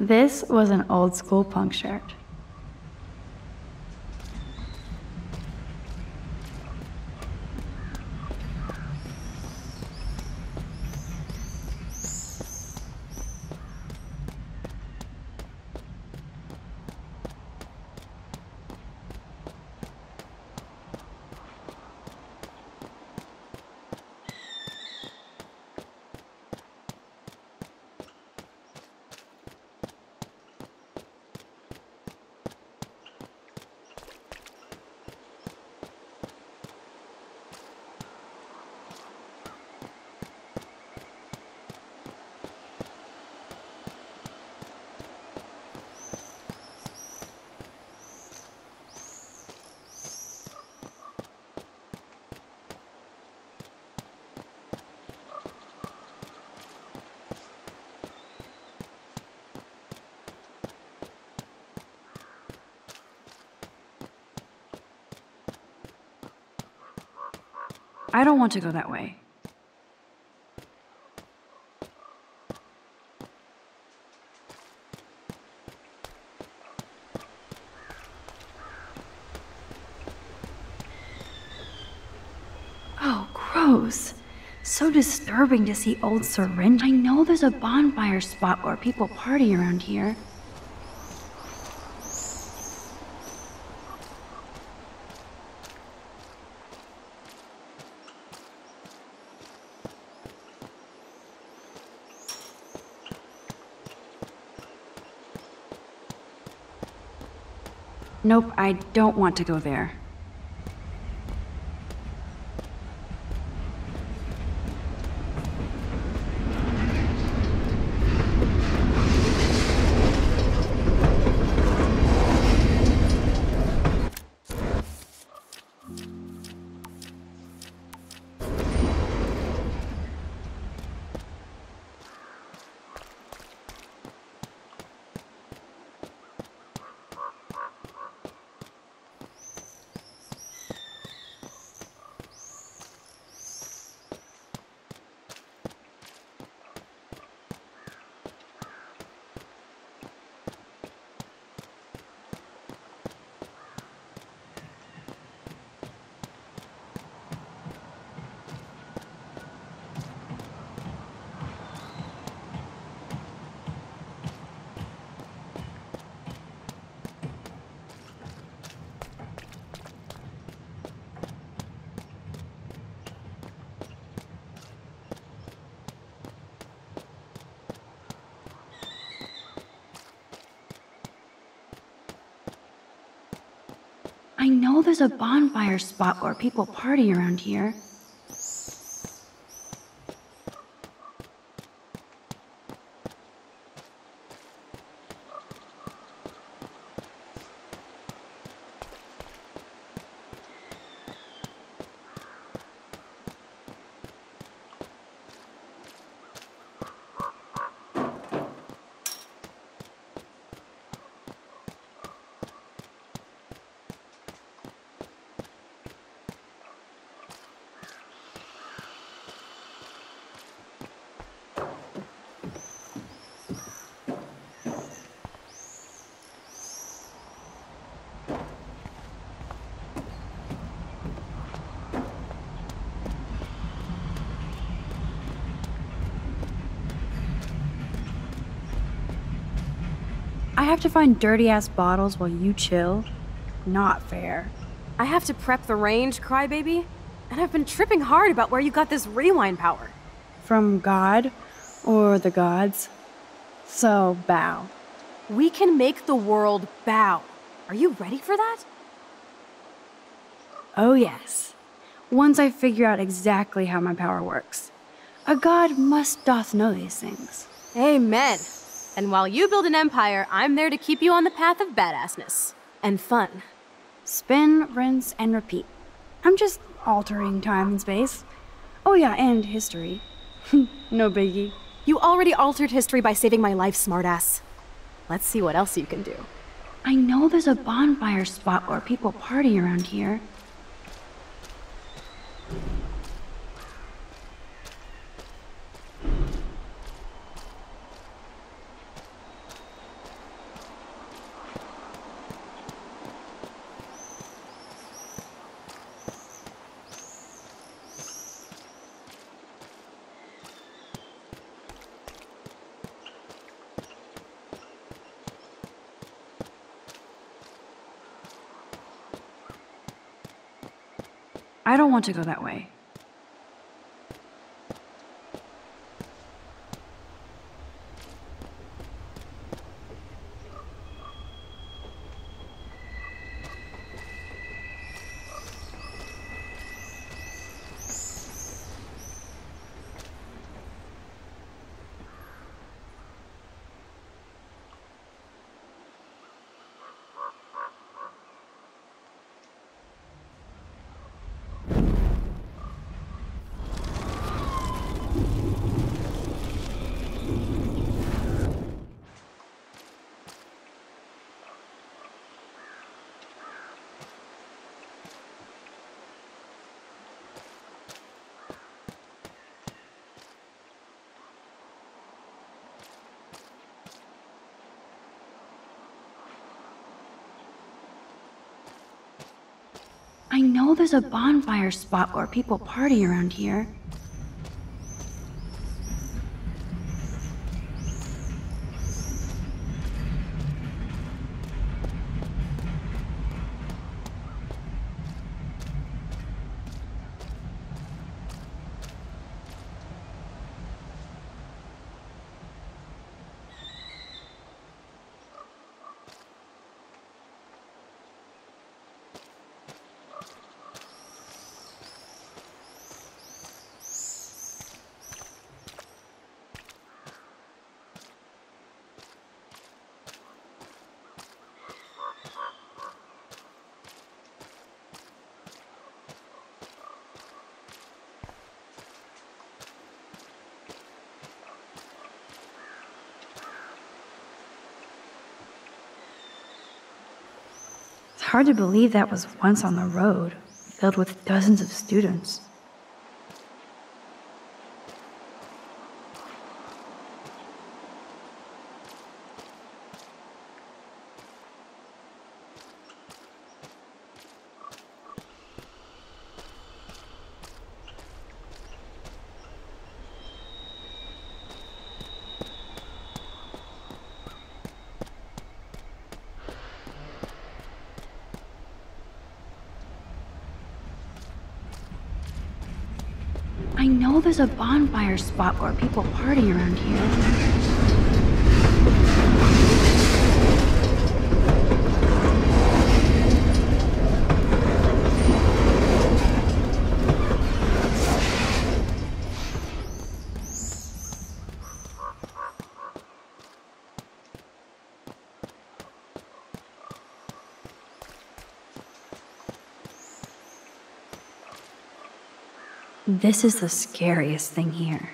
This was an old school punk shirt. I don't want to go that way. Oh, gross. So disturbing to see old syringe. I know there's a bonfire spot where people party around here. Nope, I don't want to go there. Know there's a bonfire spot where people party around here. To find dirty ass bottles while you chill? Not fair. I have to prep the range, crybaby. And I've been tripping hard about where you got this rewind power. From God or the gods. So, bow. We can make the world bow. Are you ready for that? Oh, yes. Once I figure out exactly how my power works. A god must doth know these things. Amen. And while you build an empire, I'm there to keep you on the path of badassness. And fun. Spin, rinse, and repeat. I'm just altering time and space. Oh, yeah, and history. no biggie. You already altered history by saving my life, smartass. Let's see what else you can do. I know there's a bonfire spot where people party around here. Don't want to go that way. I know there's a bonfire spot where people party around here. Hard to believe that was once on the road, filled with dozens of students. I know there's a bonfire spot where people party around here. This is the scariest thing here.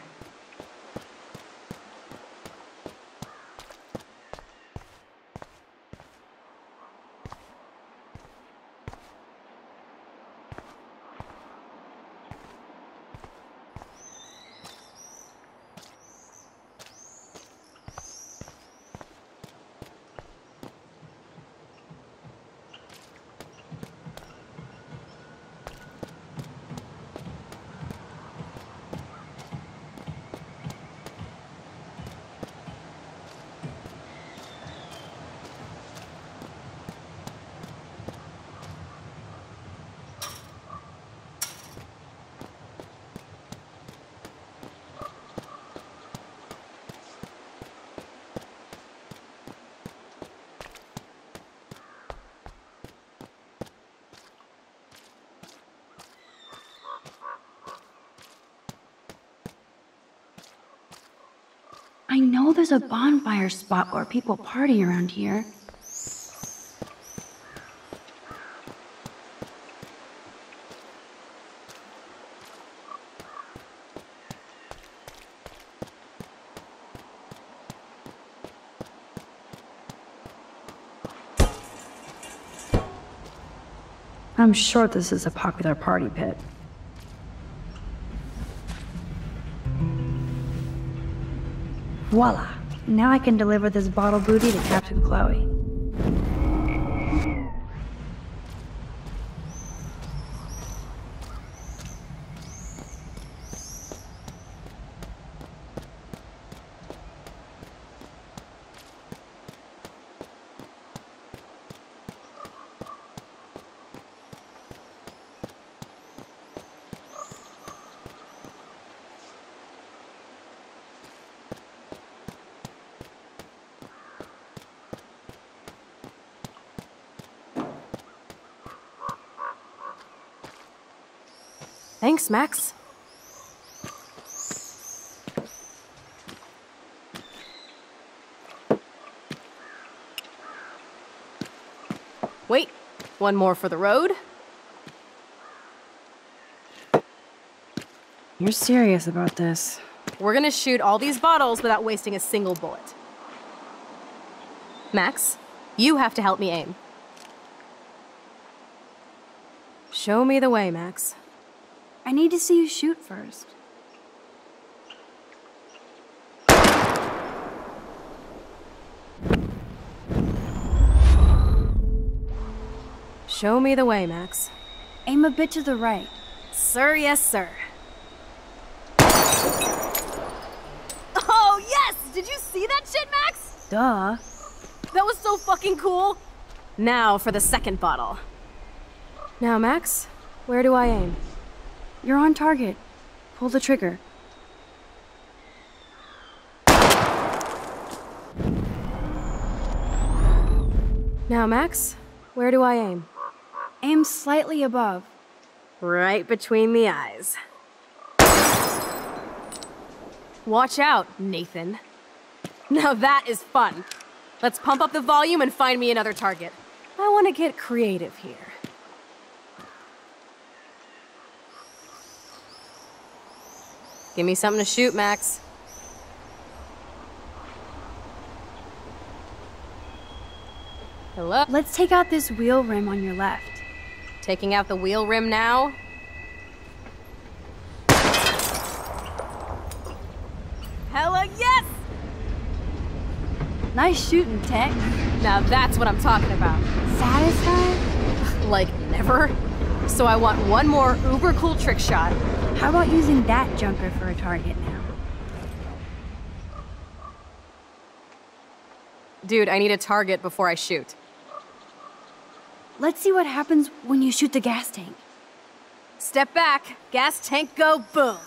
I know there's a bonfire spot where people party around here. I'm sure this is a popular party pit. Voila! Now I can deliver this bottle booty to Captain Chloe. Thanks, Max. Wait, one more for the road. You're serious about this. We're gonna shoot all these bottles without wasting a single bullet. Max, you have to help me aim. Show me the way, Max. I need to see you shoot first. Show me the way, Max. Aim a bit to the right. Sir, yes, sir. Oh, yes! Did you see that shit, Max? Duh. That was so fucking cool! Now for the second bottle. Now, Max, where do I aim? You're on target. Pull the trigger. Now, Max, where do I aim? Aim slightly above. Right between the eyes. Watch out, Nathan. Now that is fun. Let's pump up the volume and find me another target. I want to get creative here. Give me something to shoot, Max. Hello? Let's take out this wheel rim on your left. Taking out the wheel rim now? Hella yes! Nice shooting, Tex. Now that's what I'm talking about. Satisfied? like never? So I want one more uber cool trick shot. How about using that junker for a target now? Dude, I need a target before I shoot. Let's see what happens when you shoot the gas tank. Step back, gas tank go, boom.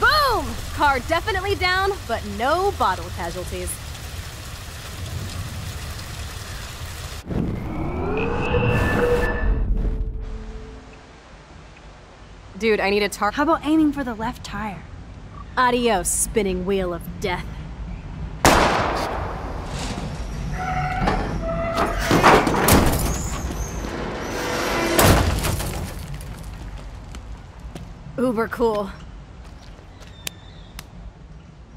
Boom! Car definitely down, but no bottle casualties. Dude, I need a tar- How about aiming for the left tire? Adios, spinning wheel of death. Uber cool.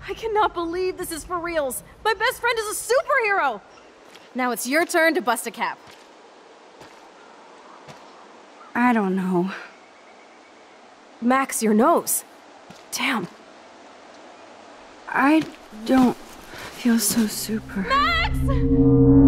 I cannot believe this is for reals. My best friend is a superhero! Now it's your turn to bust a cap. I don't know. Max, your nose. Damn. I don't feel so super. Max!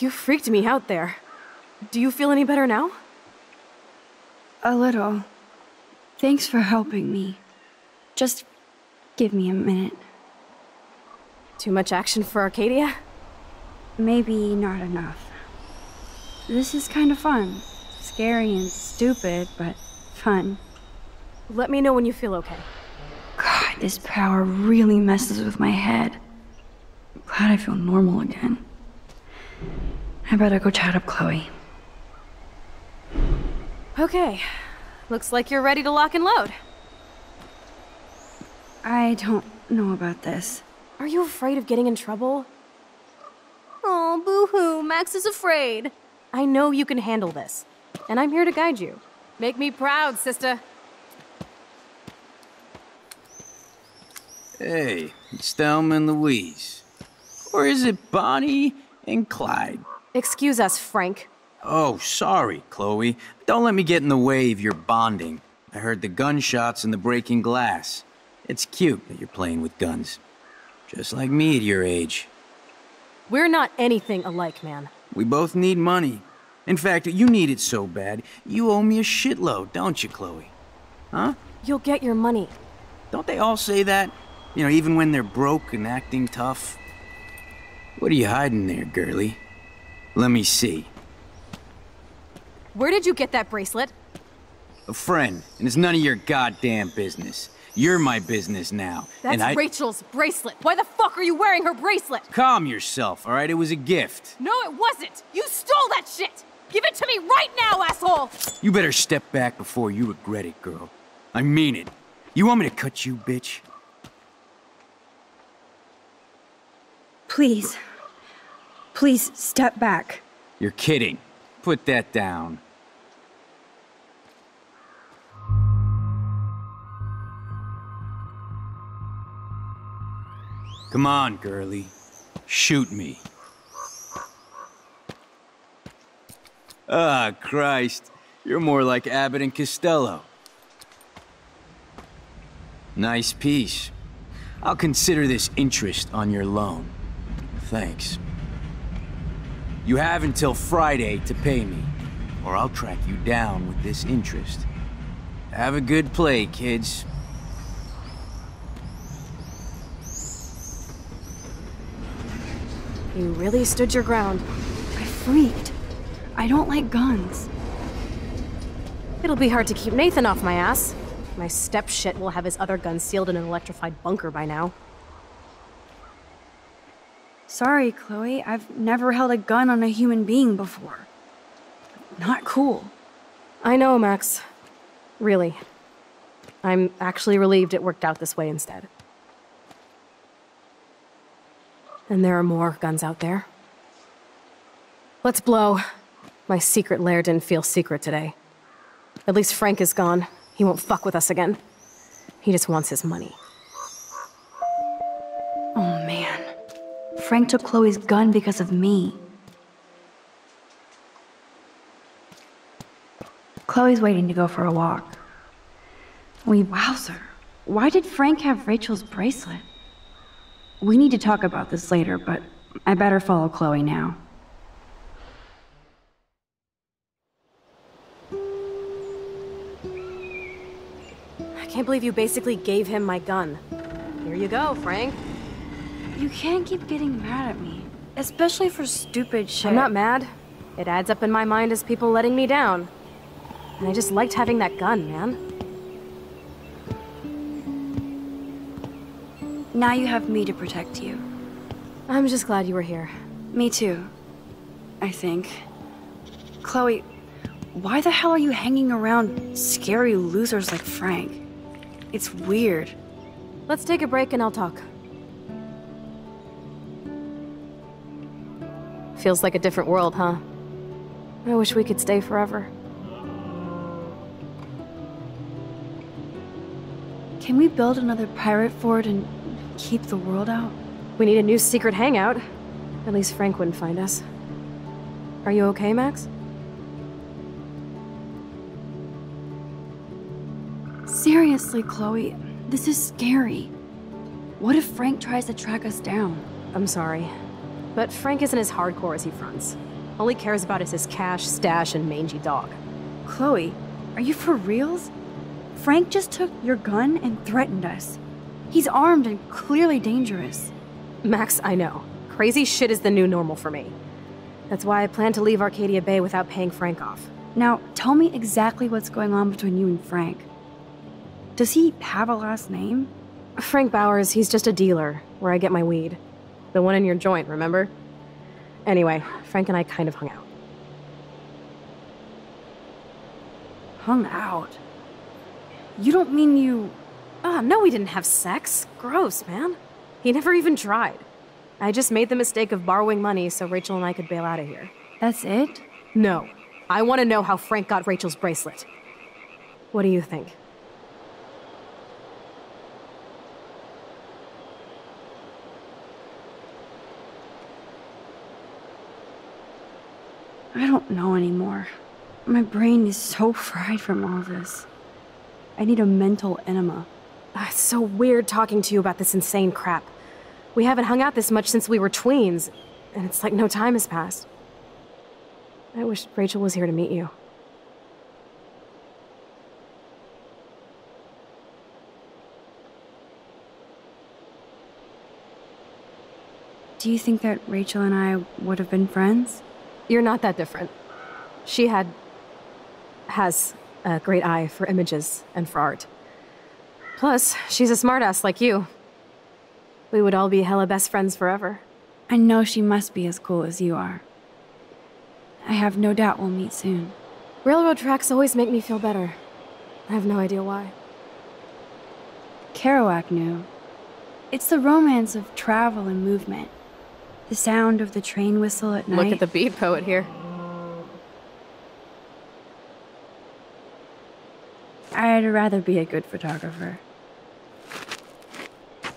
You freaked me out there. Do you feel any better now? A little. Thanks for helping me. Just give me a minute. Too much action for Arcadia? Maybe not enough. This is kind of fun. Scary and stupid, but fun. Let me know when you feel okay. God, this power really messes with my head. I'm glad I feel normal again. I better go chat up Chloe. Okay. Looks like you're ready to lock and load. I don't know about this. Are you afraid of getting in trouble? Oh, boo-hoo, Max is afraid. I know you can handle this, and I'm here to guide you. Make me proud, sister. Hey, it's Thelma and Louise. Or is it Bonnie and Clyde? Excuse us, Frank. Oh, sorry, Chloe. Don't let me get in the way of your bonding. I heard the gunshots and the breaking glass. It's cute that you're playing with guns. Just like me at your age. We're not anything alike, man. We both need money. In fact, you need it so bad, you owe me a shitload, don't you, Chloe? Huh? You'll get your money. Don't they all say that? You know, even when they're broke and acting tough? What are you hiding there, girlie? Let me see. Where did you get that bracelet? A friend, and it's none of your goddamn business. You're my business now. That's and I... Rachel's bracelet. Why the fuck are you wearing her bracelet? Calm yourself, all right? It was a gift. No, it wasn't. You stole that shit. Give it to me right now, asshole. You better step back before you regret it, girl. I mean it. You want me to cut you, bitch? Please. Please step back. You're kidding. Put that down. Come on, girlie. Shoot me. Ah, Christ. You're more like Abbott and Costello. Nice piece. I'll consider this interest on your loan. Thanks. You have until Friday to pay me, or I'll track you down with this interest. Have a good play, kids. You really stood your ground. I freaked. I don't like guns. It'll be hard to keep Nathan off my ass. My step-shit will have his other gun sealed in an electrified bunker by now. Sorry, Chloe. I've never held a gun on a human being before. Not cool. I know, Max. Really. I'm actually relieved it worked out this way instead. And there are more guns out there. Let's blow. My secret lair didn't feel secret today. At least Frank is gone. He won't fuck with us again. He just wants his money. Frank took Chloe's gun because of me. Chloe's waiting to go for a walk. We wowzer. Why did Frank have Rachel's bracelet? We need to talk about this later, but I better follow Chloe now. I can't believe you basically gave him my gun. Here you go, Frank. You can't keep getting mad at me, especially for stupid shit. I'm not mad. It adds up in my mind as people letting me down. And I just liked having that gun, man. Now you have me to protect you. I'm just glad you were here. Me too. I think. Chloe, why the hell are you hanging around scary losers like Frank? It's weird. Let's take a break and I'll talk. Feels like a different world, huh? I wish we could stay forever. Can we build another pirate fort and keep the world out? We need a new secret hangout. At least Frank wouldn't find us. Are you okay, Max? Seriously, Chloe, this is scary. What if Frank tries to track us down? I'm sorry. But Frank isn't as hardcore as he fronts. All he cares about is his cash, stash, and mangy dog. Chloe, are you for reals? Frank just took your gun and threatened us. He's armed and clearly dangerous. Max, I know. Crazy shit is the new normal for me. That's why I plan to leave Arcadia Bay without paying Frank off. Now, tell me exactly what's going on between you and Frank. Does he have a last name? Frank Bowers, he's just a dealer, where I get my weed. The one in your joint, remember? Anyway, Frank and I kind of hung out. Hung out? You don't mean you... Ah, no, we didn't have sex. Gross, man. He never even tried. I just made the mistake of borrowing money so Rachel and I could bail out of here. That's it? No. I want to know how Frank got Rachel's bracelet. What do you think? I don't know anymore. My brain is so fried from all this. I need a mental enema. Ah, it's so weird talking to you about this insane crap. We haven't hung out this much since we were tweens, and it's like no time has passed. I wish Rachel was here to meet you. Do you think that Rachel and I would have been friends? You're not that different. She had. has a great eye for images and for art. Plus, she's a smartass like you. We would all be hella best friends forever. I know she must be as cool as you are. I have no doubt we'll meet soon. Railroad tracks always make me feel better. I have no idea why. Kerouac knew. It's the romance of travel and movement. The sound of the train whistle at night. Look at the beat poet here. I'd rather be a good photographer.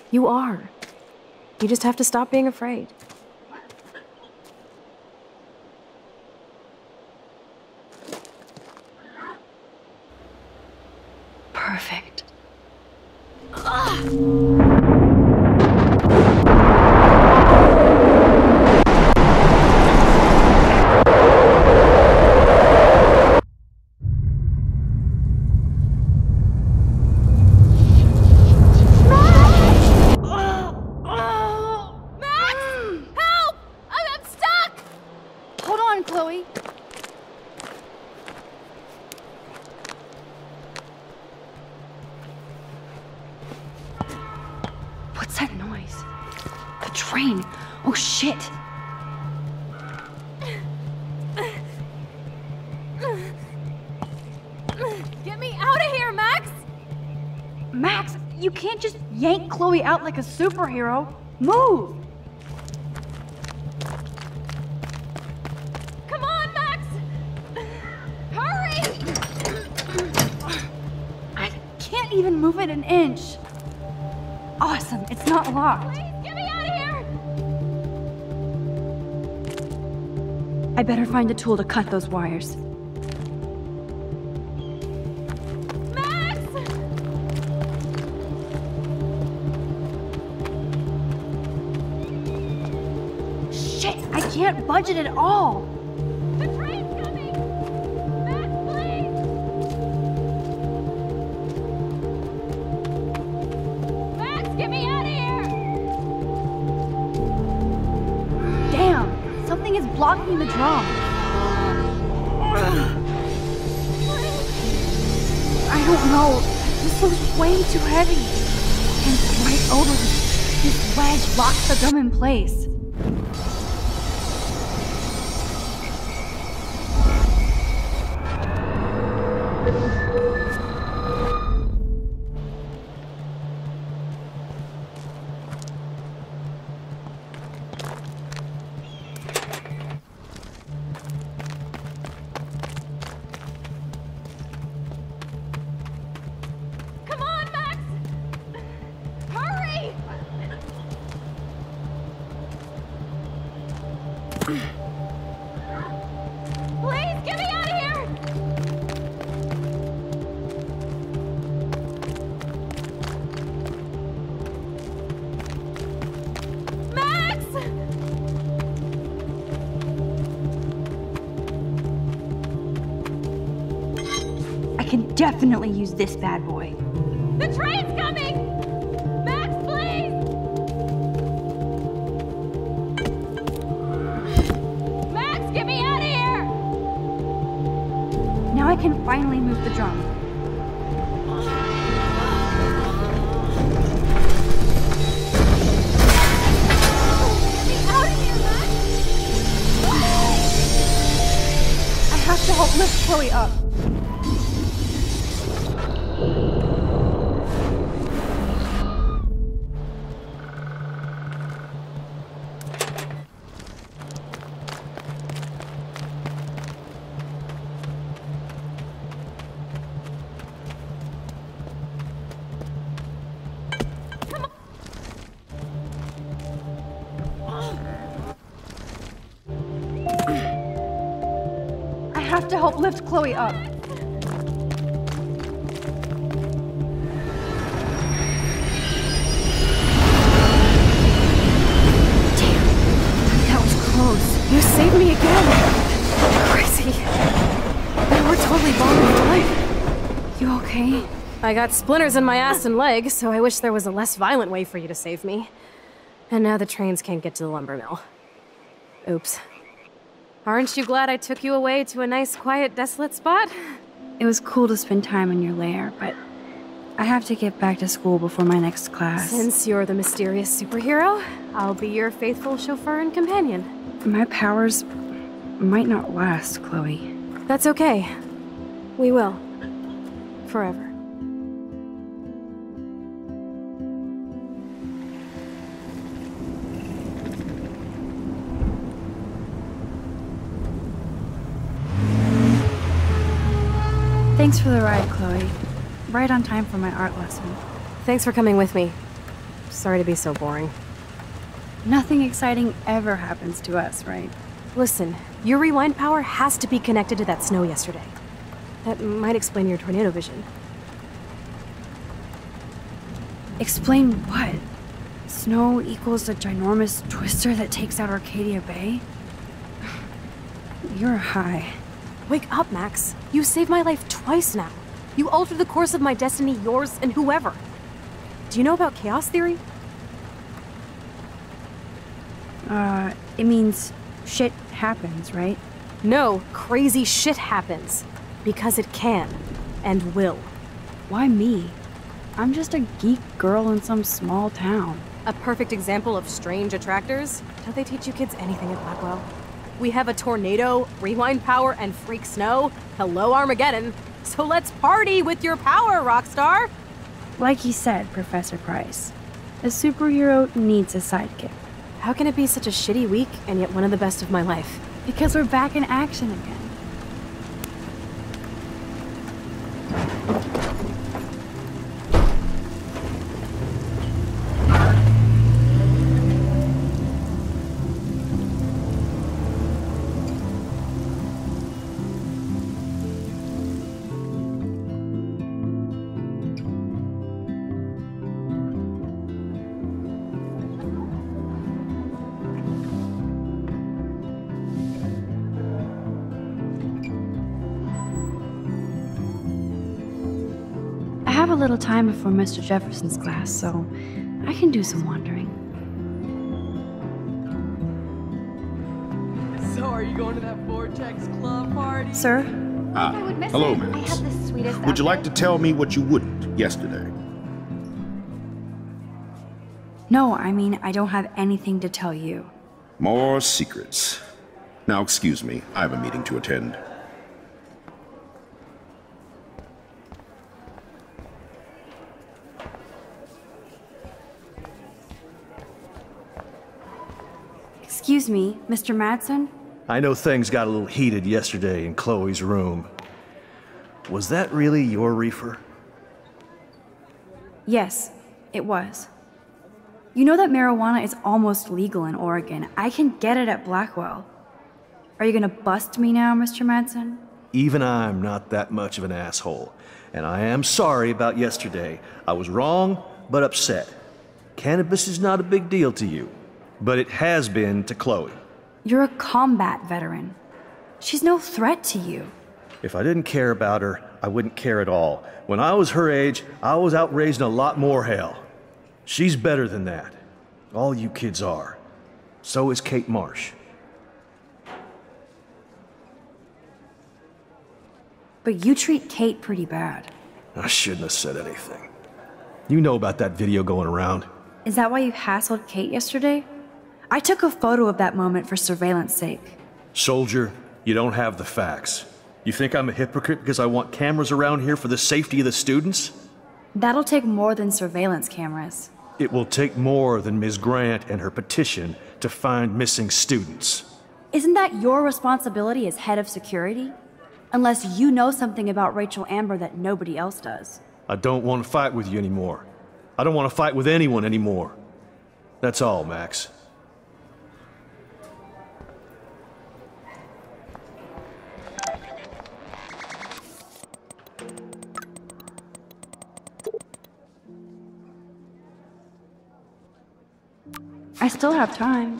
You are. You just have to stop being afraid. Like a superhero. Move! Come on, Max! Hurry! I can't even move it an inch. Awesome, it's not locked. Get me out of here! I better find a tool to cut those wires. Budget at all. The train's coming! Max, please! Max, get me out of here! Damn, something is blocking the drum. I don't know. This feels way too heavy. And right over This wedge locks the drum in place. Definitely use this bad boy. The train's coming! Max, please! Max, get me out of here! Now I can finally move the drum. Chloe up. That was close. You saved me again. Crazy. We were totally bombing life. You okay? I got splinters in my ass and leg, so I wish there was a less violent way for you to save me. And now the trains can't get to the lumber mill. Oops. Aren't you glad I took you away to a nice, quiet, desolate spot? It was cool to spend time in your lair, but I have to get back to school before my next class. Since you're the mysterious superhero, I'll be your faithful chauffeur and companion. My powers might not last, Chloe. That's okay. We will. Forever. Thanks for the ride, Chloe. Right on time for my art lesson. Thanks for coming with me. Sorry to be so boring. Nothing exciting ever happens to us, right? Listen, your rewind power has to be connected to that snow yesterday. That might explain your tornado vision. Explain what? Snow equals a ginormous twister that takes out Arcadia Bay? You're high. Wake up, Max. You saved my life twice now. You altered the course of my destiny, yours, and whoever. Do you know about chaos theory? Uh, it means shit happens, right? No, crazy shit happens. Because it can. And will. Why me? I'm just a geek girl in some small town. A perfect example of strange attractors? Don't they teach you kids anything at Blackwell? We have a tornado, rewind power, and freak snow. Hello, Armageddon. So let's party with your power, Rockstar! Like he said, Professor Price, a superhero needs a sidekick. How can it be such a shitty week and yet one of the best of my life? Because we're back in action again. Little time before Mr. Jefferson's class, so I can do some wandering. So, are you going to that Vortex Club party? Sir? Ah, hello, miss. Would you like to tell me what you wouldn't yesterday? No, I mean, I don't have anything to tell you. More secrets. Now, excuse me, I have a meeting to attend. Excuse me, Mr. Madsen? I know things got a little heated yesterday in Chloe's room. Was that really your reefer? Yes, it was. You know that marijuana is almost legal in Oregon. I can get it at Blackwell. Are you gonna bust me now, Mr. Madsen? Even I'm not that much of an asshole. And I am sorry about yesterday. I was wrong, but upset. Cannabis is not a big deal to you, but it has been to Chloe. You're a combat veteran. She's no threat to you. If I didn't care about her, I wouldn't care at all. When I was her age, I was out raising a lot more hell. She's better than that. All you kids are. So is Kate Marsh. But you treat Kate pretty bad. I shouldn't have said anything. You know about that video going around. Is that why you hassled Kate yesterday? I took a photo of that moment for surveillance sake. Soldier, you don't have the facts. You think I'm a hypocrite because I want cameras around here for the safety of the students? That'll take more than surveillance cameras. It will take more than Ms. Grant and her petition to find missing students. Isn't that your responsibility as head of security? Unless you know something about Rachel Amber that nobody else does. I don't want to fight with you anymore. I don't want to fight with anyone anymore. That's all, Max. I still have time.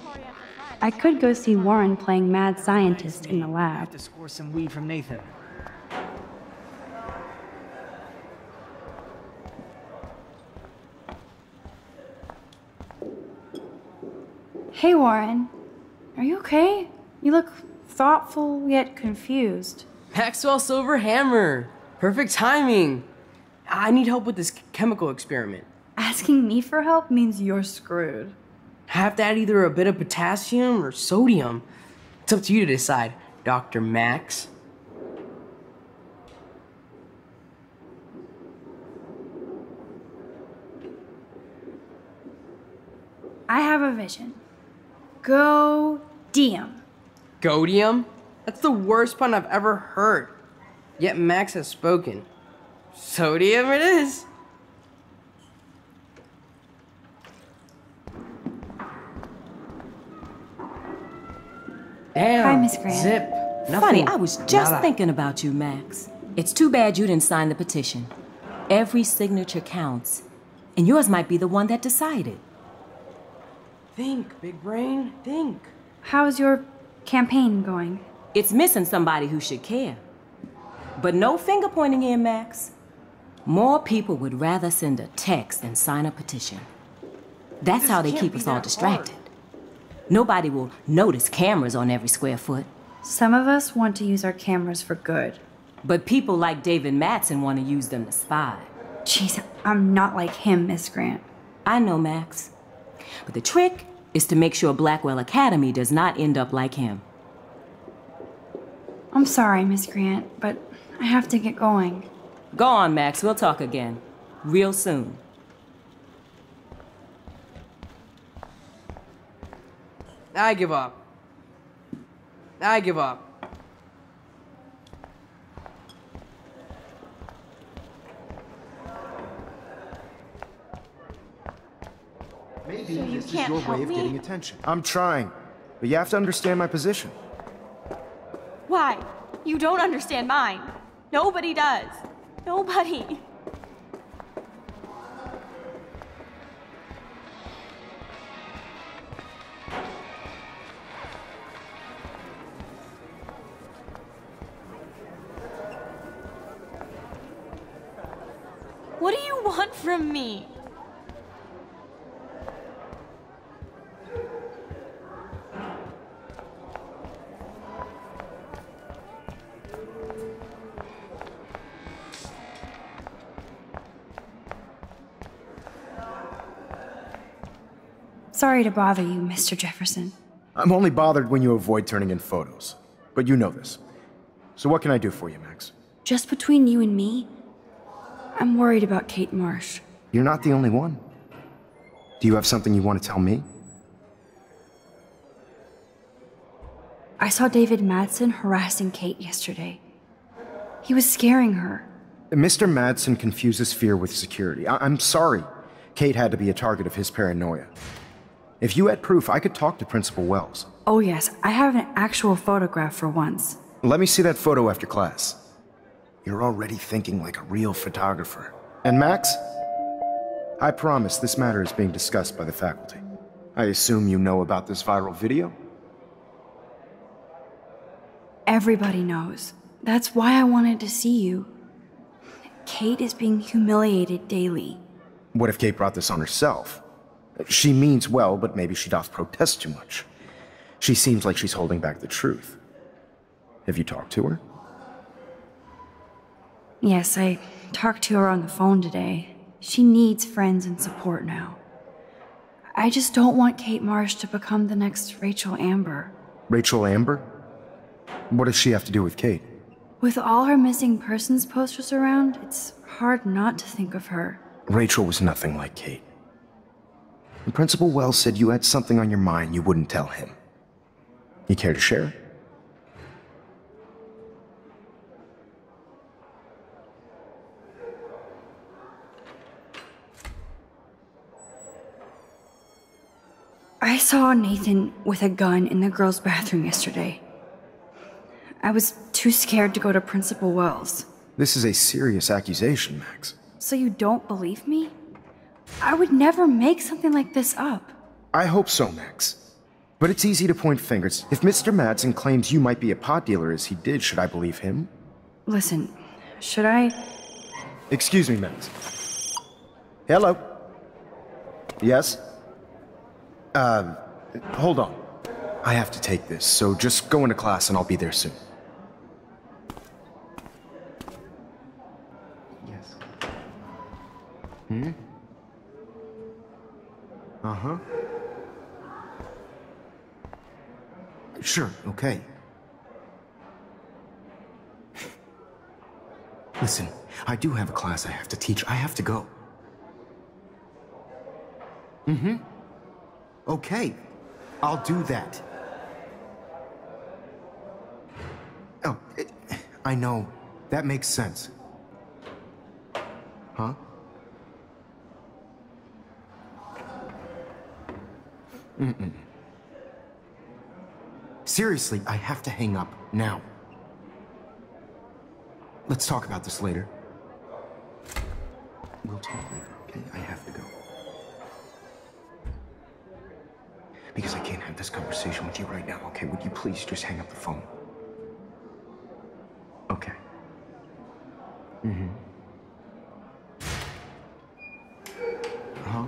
I could go see Warren playing mad scientist in the lab. to score some weed from Nathan. Hey, Warren. Are you okay? You look thoughtful yet confused. Maxwell Silver Hammer. Perfect timing. I need help with this chemical experiment. Asking me for help means you're screwed. I have to add either a bit of potassium or sodium. It's up to you to decide, Dr. Max. I have a vision. Go Diem. Godium? That's the worst pun I've ever heard. Yet Max has spoken. Sodium it is. Damn. Hi, Miss Grant. Zip. Funny, I was just Nada. thinking about you, Max. It's too bad you didn't sign the petition. Every signature counts, and yours might be the one that decided. Think, big brain, think. How's your campaign going? It's missing somebody who should care. But no finger pointing here, Max. More people would rather send a text than sign a petition. That's This how they keep us all that distracted. Nobody will notice cameras on every square foot. Some of us want to use our cameras for good. But people like David Madsen want to use them to spy. Jeez, I'm not like him, Miss Grant. I know, Max. But the trick is to make sure Blackwell Academy does not end up like him. I'm sorry, Miss Grant, but I have to get going. Go on, Max. We'll talk again. Real soon. I give up. I give up. Maybe So you this is can't your way of me? getting attention. I'm trying, but you have to understand my position. Why? You don't understand mine. Nobody does. Nobody. From me? Sorry to bother you, Mr. Jefferson. I'm only bothered when you avoid turning in photos. But you know this. So what can I do for you, Max? Just between you and me, I'm worried about Kate Marsh. You're not the only one. Do you have something you want to tell me? I saw David Madsen harassing Kate yesterday. He was scaring her. Mr. Madsen confuses fear with security. I- I'm sorry. Kate had to be a target of his paranoia. If you had proof, I could talk to Principal Wells. Oh, yes, I have an actual photograph for once. Let me see that photo after class. You're already thinking like a real photographer. And Max? I promise this matter is being discussed by the faculty. I assume you know about this viral video? Everybody knows. That's why I wanted to see you. Kate is being humiliated daily. What if Kate brought this on herself? She means well, but maybe she doth protest too much. She seems like she's holding back the truth. Have you talked to her? Yes, I talked to her on the phone today. She needs friends and support now. I just don't want Kate Marsh to become the next Rachel Amber. Rachel Amber? What does she have to do with Kate? With all her missing persons posters around, it's hard not to think of her. Rachel was nothing like Kate. And Principal Wells said you had something on your mind you wouldn't tell him. You care to share? I saw Nathan with a gun in the girls' bathroom yesterday. I was too scared to go to Principal Wells. This is a serious accusation, Max. So you don't believe me? I would never make something like this up. I hope so, Max. But it's easy to point fingers. If Mr. Madsen claims you might be a pot dealer as he did, should I believe him? Listen, should I? Excuse me, Max. Hello? Yes? Uh, hold on. I have to take this, so just go into class and I'll be there soon. Yes. Hmm? Uh-huh. Sure, okay. Listen, I do have a class I have to teach. I have to go. Mm-hmm. Okay, I'll do that. Oh, it, I know. That makes sense. Huh? Mm-mm. Seriously, I have to hang up now. Let's talk about this later. We'll talk later, okay? I have to go. Because I can't have this conversation with you right now, okay? Would you please just hang up the phone? Okay. Mm-hmm. Huh?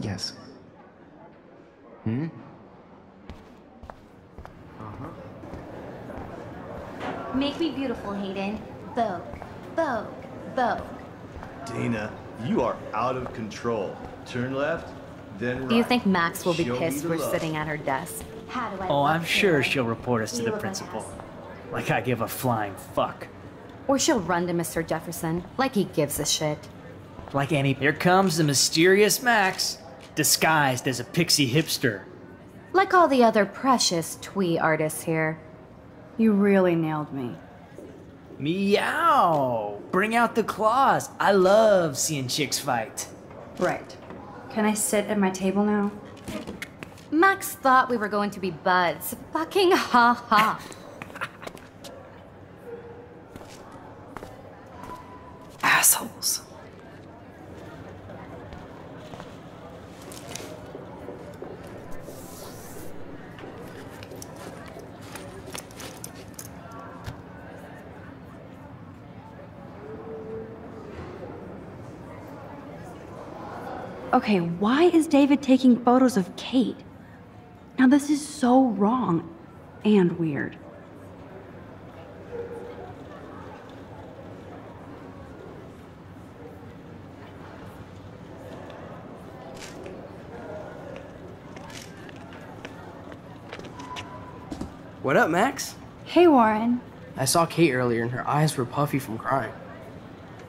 Yes. Hmm? Uh-huh. Make me beautiful, Hayden. Vogue. Vogue. Vogue. Dana, you are out of control. Turn left, then right. Do you think Max will be Show pissed the we're love. sitting at her desk? How do I Oh, I'm sure here? she'll report us to You the look like principal. Like I give a flying fuck. Or she'll run to Mr. Jefferson, like he gives a shit. Like any. Here comes the mysterious Max, disguised as a pixie hipster. Like all the other precious twee artists here. You really nailed me. Meow! Bring out the claws. I love seeing chicks fight. Right. Can I sit at my table now? Max thought we were going to be buds. Fucking ha ha. Assholes. okay, why is David taking photos of Kate? Now, this is so wrong and weird. What up, Max? Hey, Warren. I saw Kate earlier and her eyes were puffy from crying.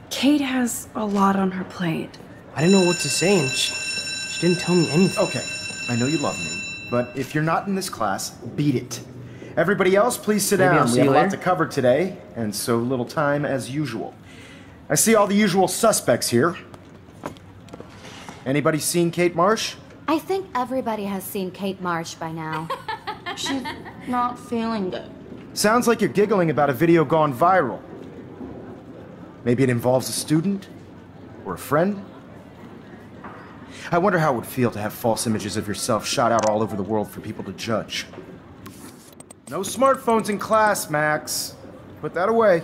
Kate has a lot on her plate. I didn't know what to say and she, she didn't tell me anything. Okay, I know you love me, but if you're not in this class, beat it. Everybody else, please sit Maybe down. We see have a lot to cover today, and so little time as usual. I see all the usual suspects here. Anybody seen Kate Marsh? I think everybody has seen Kate Marsh by now. She's not feeling good. Sounds like you're giggling about a video gone viral. Maybe it involves a student? Or a friend? I wonder how it would feel to have false images of yourself shot out all over the world for people to judge. No smartphones in class, Max. Put that away.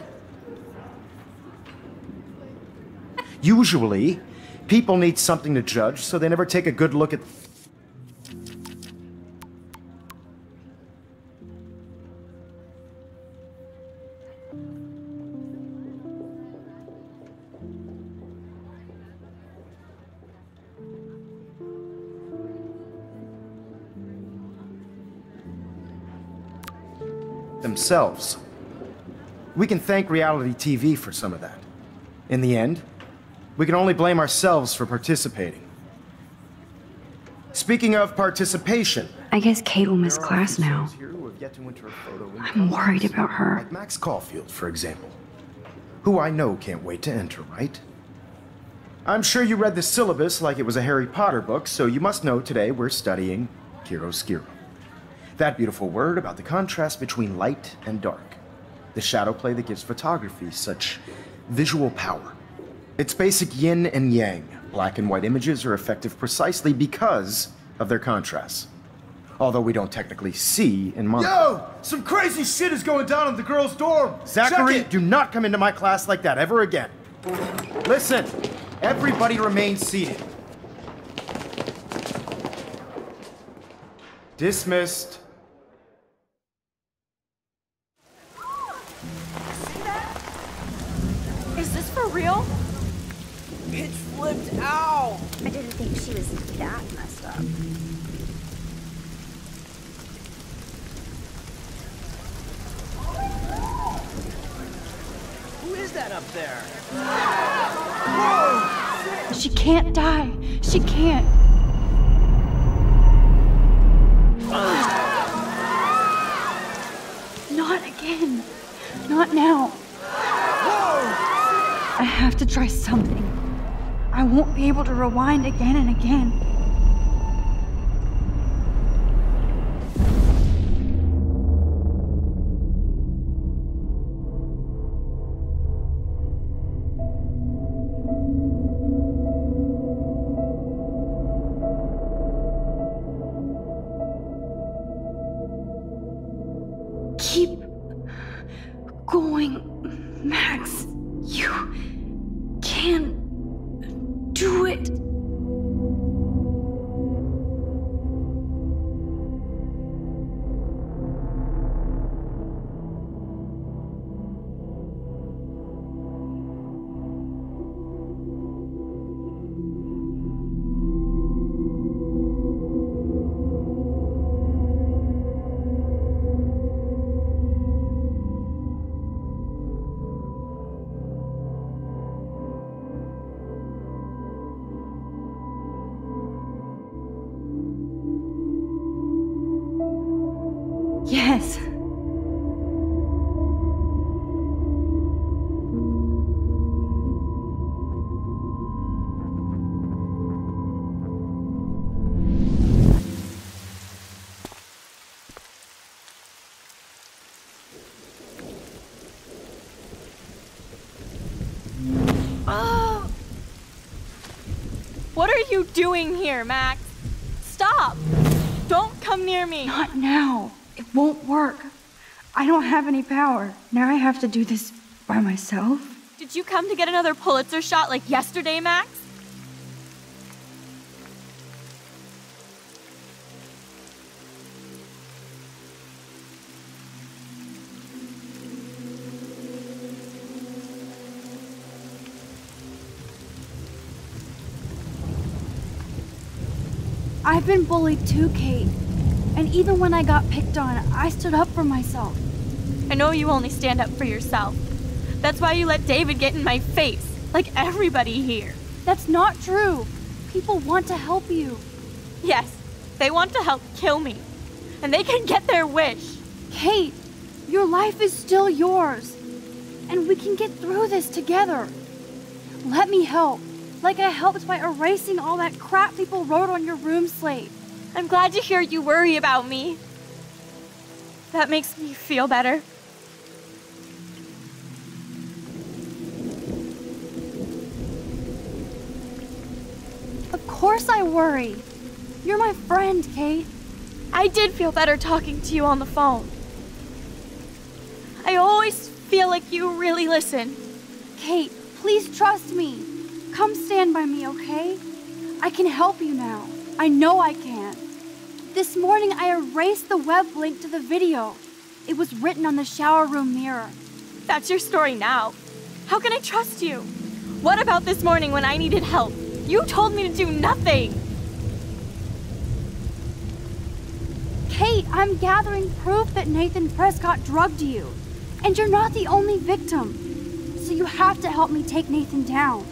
Usually, people need something to judge, so they never take a good look at. Themselves. We can thank reality TV for some of that. In the end, we can only blame ourselves for participating. Speaking of participation, I guess Kate will miss class now. here who have yet to enter a photo in I'm worried about her. Like Max Caulfield, for example, who I know can't wait to enter, right? I'm sure you read the syllabus like it was a Harry Potter book, so you must know today we're studying chiaroscuro. That beautiful word about the contrast between light and dark. The shadow play that gives photography such visual power. It's basic yin and yang. Black and white images are effective precisely because of their contrasts. Although we don't technically see in mono. Yo! Some crazy shit is going down in the girls' dorm! Zachary, do not come into my class like that ever again. Listen, everybody remain seated. Dismissed. Real? Bitch flipped out! I didn't think she was that messed up. Who is that up there? She can't die. She can't. Not again. Not now. I have to try something. I won't be able to rewind again and again. Doing here, Max? Stop! Don't come near me! Not now. It won't work. I don't have any power. Now I have to do this by myself. Did you come to get another Pulitzer shot like yesterday, Max? Been bullied too, Kate. And even when I got picked on, I stood up for myself. I know you only stand up for yourself. That's why you let David get in my face, like everybody here. That's not true. People want to help you. Yes, they want to help kill me. And they can get their wish. Kate, your life is still yours. And we can get through this together. Let me help, like I helped by erasing all that crap people wrote on your room slate. I'm glad to hear you worry about me. That makes me feel better. Of course I worry. You're my friend, Kate. I did feel better talking to you on the phone. I always feel like you really listen. Kate, please trust me. Come stand by me, okay? I can help you now. I know I can. This morning I erased the web link to the video. It was written on the shower room mirror. That's your story now. How can I trust you? What about this morning when I needed help? You told me to do nothing. Kate, I'm gathering proof that Nathan Prescott drugged you. And you're not the only victim. So you have to help me take Nathan down.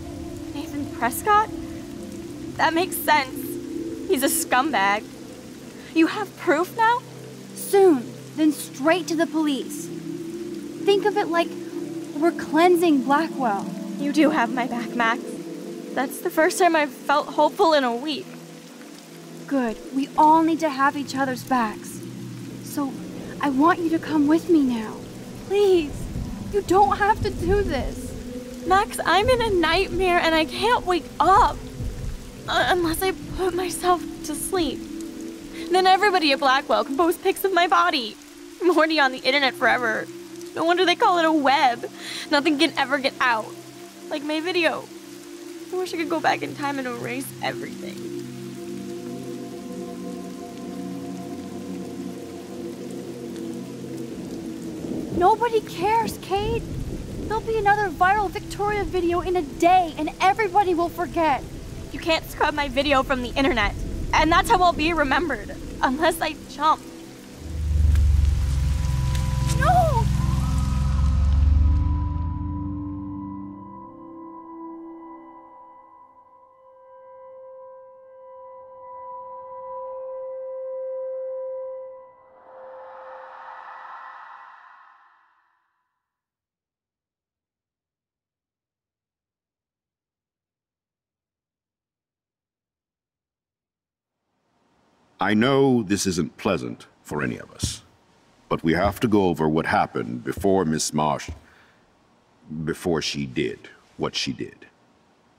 Prescott? That makes sense. He's a scumbag. You have proof now? Soon, then straight to the police. Think of it like we're cleansing Blackwell. You do have my back, Max. That's the first time I've felt hopeful in a week. Good. We all need to have each other's backs. So, I want you to come with me now. Please. You don't have to do this. Max, I'm in a nightmare and I can't wake up. Uh, unless I put myself to sleep. Then everybody at Blackwell can post pics of my body. I'm on the internet forever. No wonder they call it a web. Nothing can ever get out. Like my video. I wish I could go back in time and erase everything. Nobody cares, Kate. There'll be another viral Victoria video in a day and everybody will forget. You can't scrub my video from the internet. And that's how I'll be remembered. Unless I jump. I know this isn't pleasant for any of us, but we have to go over what happened before Miss Marsh. before she did what she did.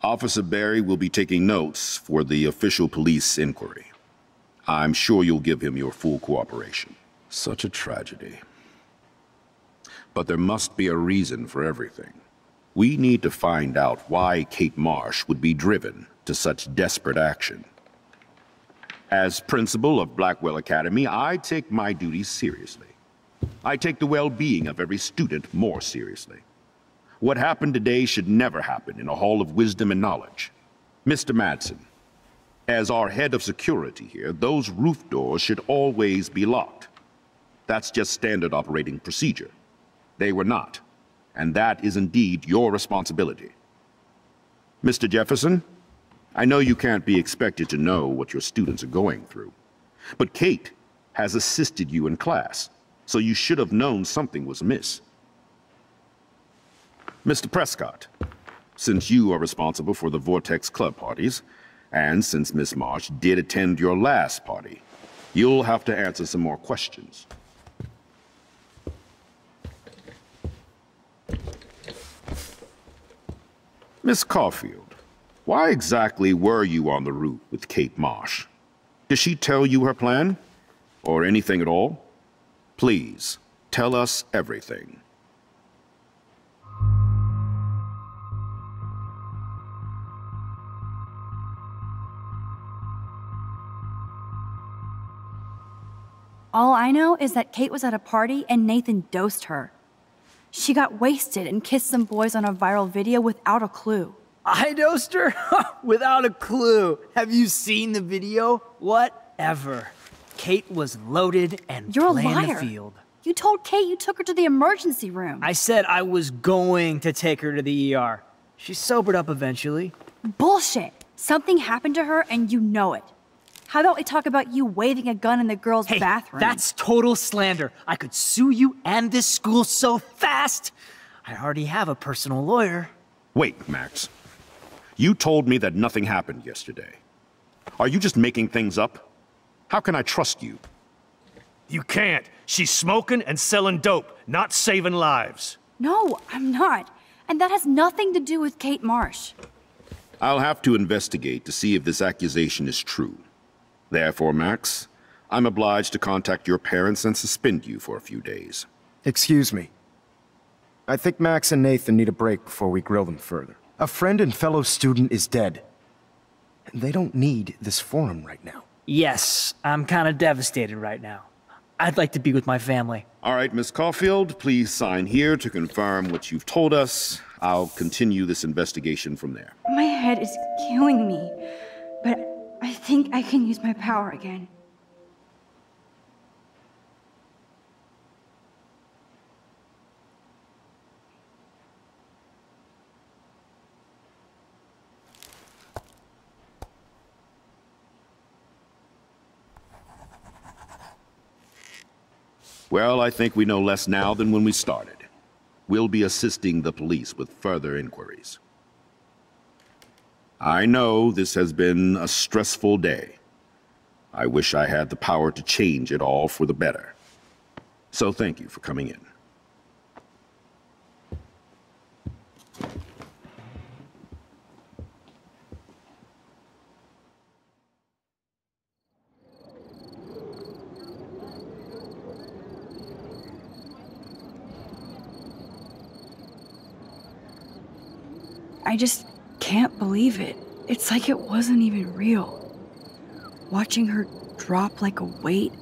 Officer Berry will be taking notes for the official police inquiry. I'm sure you'll give him your full cooperation. Such a tragedy. But there must be a reason for everything. We need to find out why Kate Marsh would be driven to such desperate action. As principal of Blackwell Academy, I take my duties seriously. I take the well-being of every student more seriously. What happened today should never happen in a hall of wisdom and knowledge. Mr. Madsen, as our head of security here, those roof doors should always be locked. That's just standard operating procedure. They were not, and that is indeed your responsibility. Mr. Jefferson, I know you can't be expected to know what your students are going through, but Kate has assisted you in class, so you should have known something was amiss. Mr. Prescott, since you are responsible for the Vortex Club parties, and since Miss Marsh did attend your last party, you'll have to answer some more questions. Miss Caulfield, why exactly were you on the route with Kate Marsh? Did she tell you her plan? Or anything at all? Please, tell us everything. All I know is that Kate was at a party and Nathan dosed her. She got wasted and kissed some boys on a viral video without a clue. I dosed her? Without a clue. Have you seen the video? Whatever. Kate was loaded and You're a playing liar. the field. You told Kate you took her to the emergency room. I said I was going to take her to the ER. She sobered up eventually. Bullshit. Something happened to her and you know it. How about we talk about you waving a gun in the girls' Hey, bathroom? that's total slander. I could sue you and this school so fast. I already have a personal lawyer. Wait, Max. You told me that nothing happened yesterday. Are you just making things up? How can I trust you? You can't. She's smoking and selling dope, not saving lives. No, I'm not. And that has nothing to do with Kate Marsh. I'll have to investigate to see if this accusation is true. Therefore, Max, I'm obliged to contact your parents and suspend you for a few days. Excuse me. I think Max and Nathan need a break before we grill them further. A friend and fellow student is dead. And they don't need this forum right now. Yes, I'm kind of devastated right now. I'd like to be with my family. All right, Miss Caulfield, please sign here to confirm what you've told us. I'll continue this investigation from there. My head is killing me, but I think I can use my power again. Well, I think we know less now than when we started. We'll be assisting the police with further inquiries. I know this has been a stressful day. I wish I had the power to change it all for the better. So thank you for coming in. I just can't believe it. It's like it wasn't even real. Watching her drop like a weight,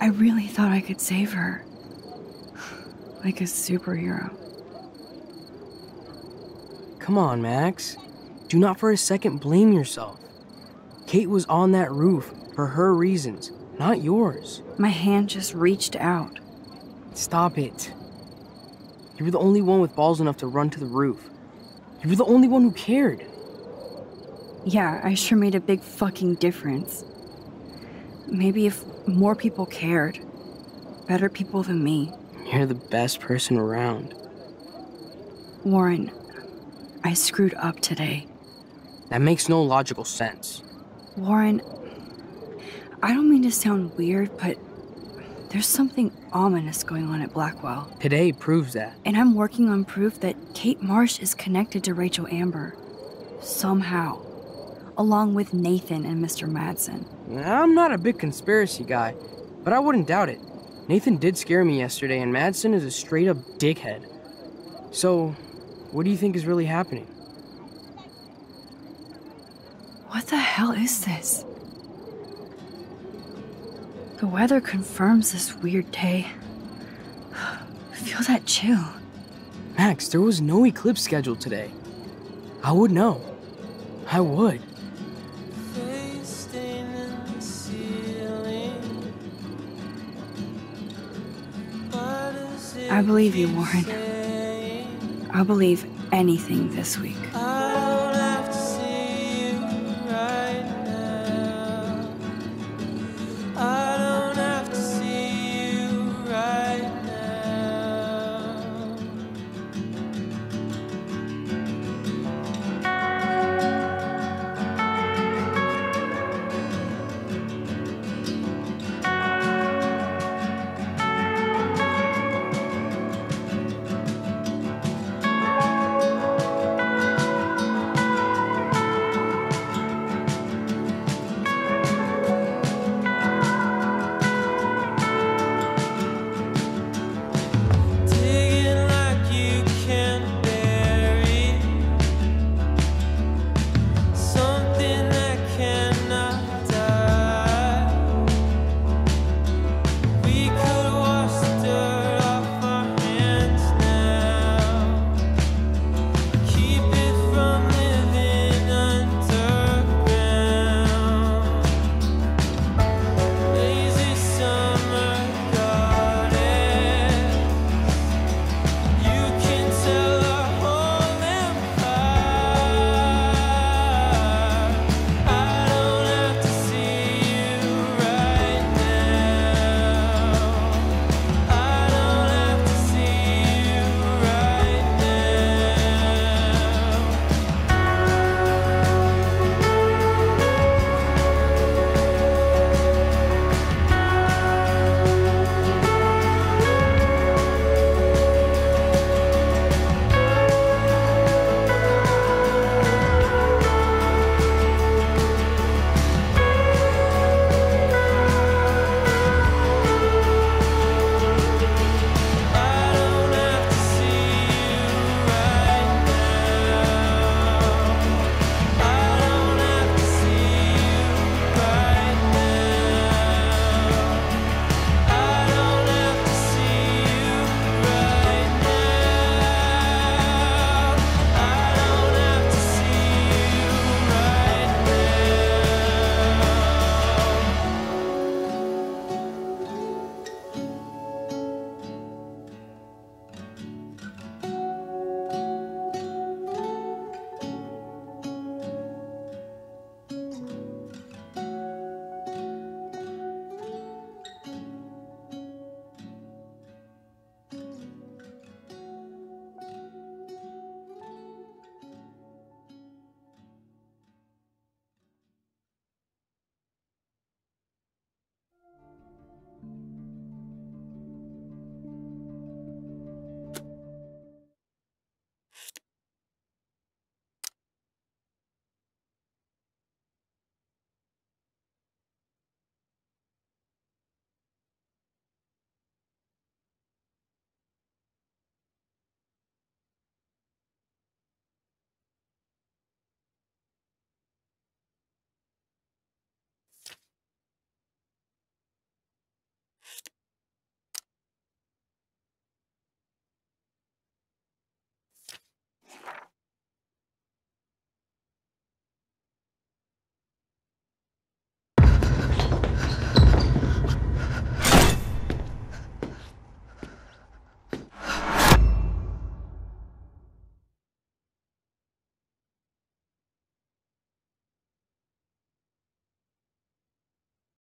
I really thought I could save her. Like a superhero. Come on, Max. Do not for a second blame yourself. Kate was on that roof for her reasons, not yours. My hand just reached out. Stop it. You were the only one with balls enough to run to the roof. You were the only one who cared. Yeah, I sure made a big fucking difference. Maybe if more people cared, better people than me. You're the best person around. Warren, I screwed up today. That makes no logical sense. Warren, I don't mean to sound weird, but there's something ominous going on at Blackwell. Today proves that. And I'm working on proof that Kate Marsh is connected to Rachel Amber. Somehow. Along with Nathan and Mr. Madsen. I'm not a big conspiracy guy, but I wouldn't doubt it. Nathan did scare me yesterday, and Madsen is a straight up dickhead. So, what do you think is really happening? What the hell is this? The weather confirms this weird day. Feel that chill. Max, there was no eclipse scheduled today. I would know. I would. I believe you, Warren. I'll believe anything this week.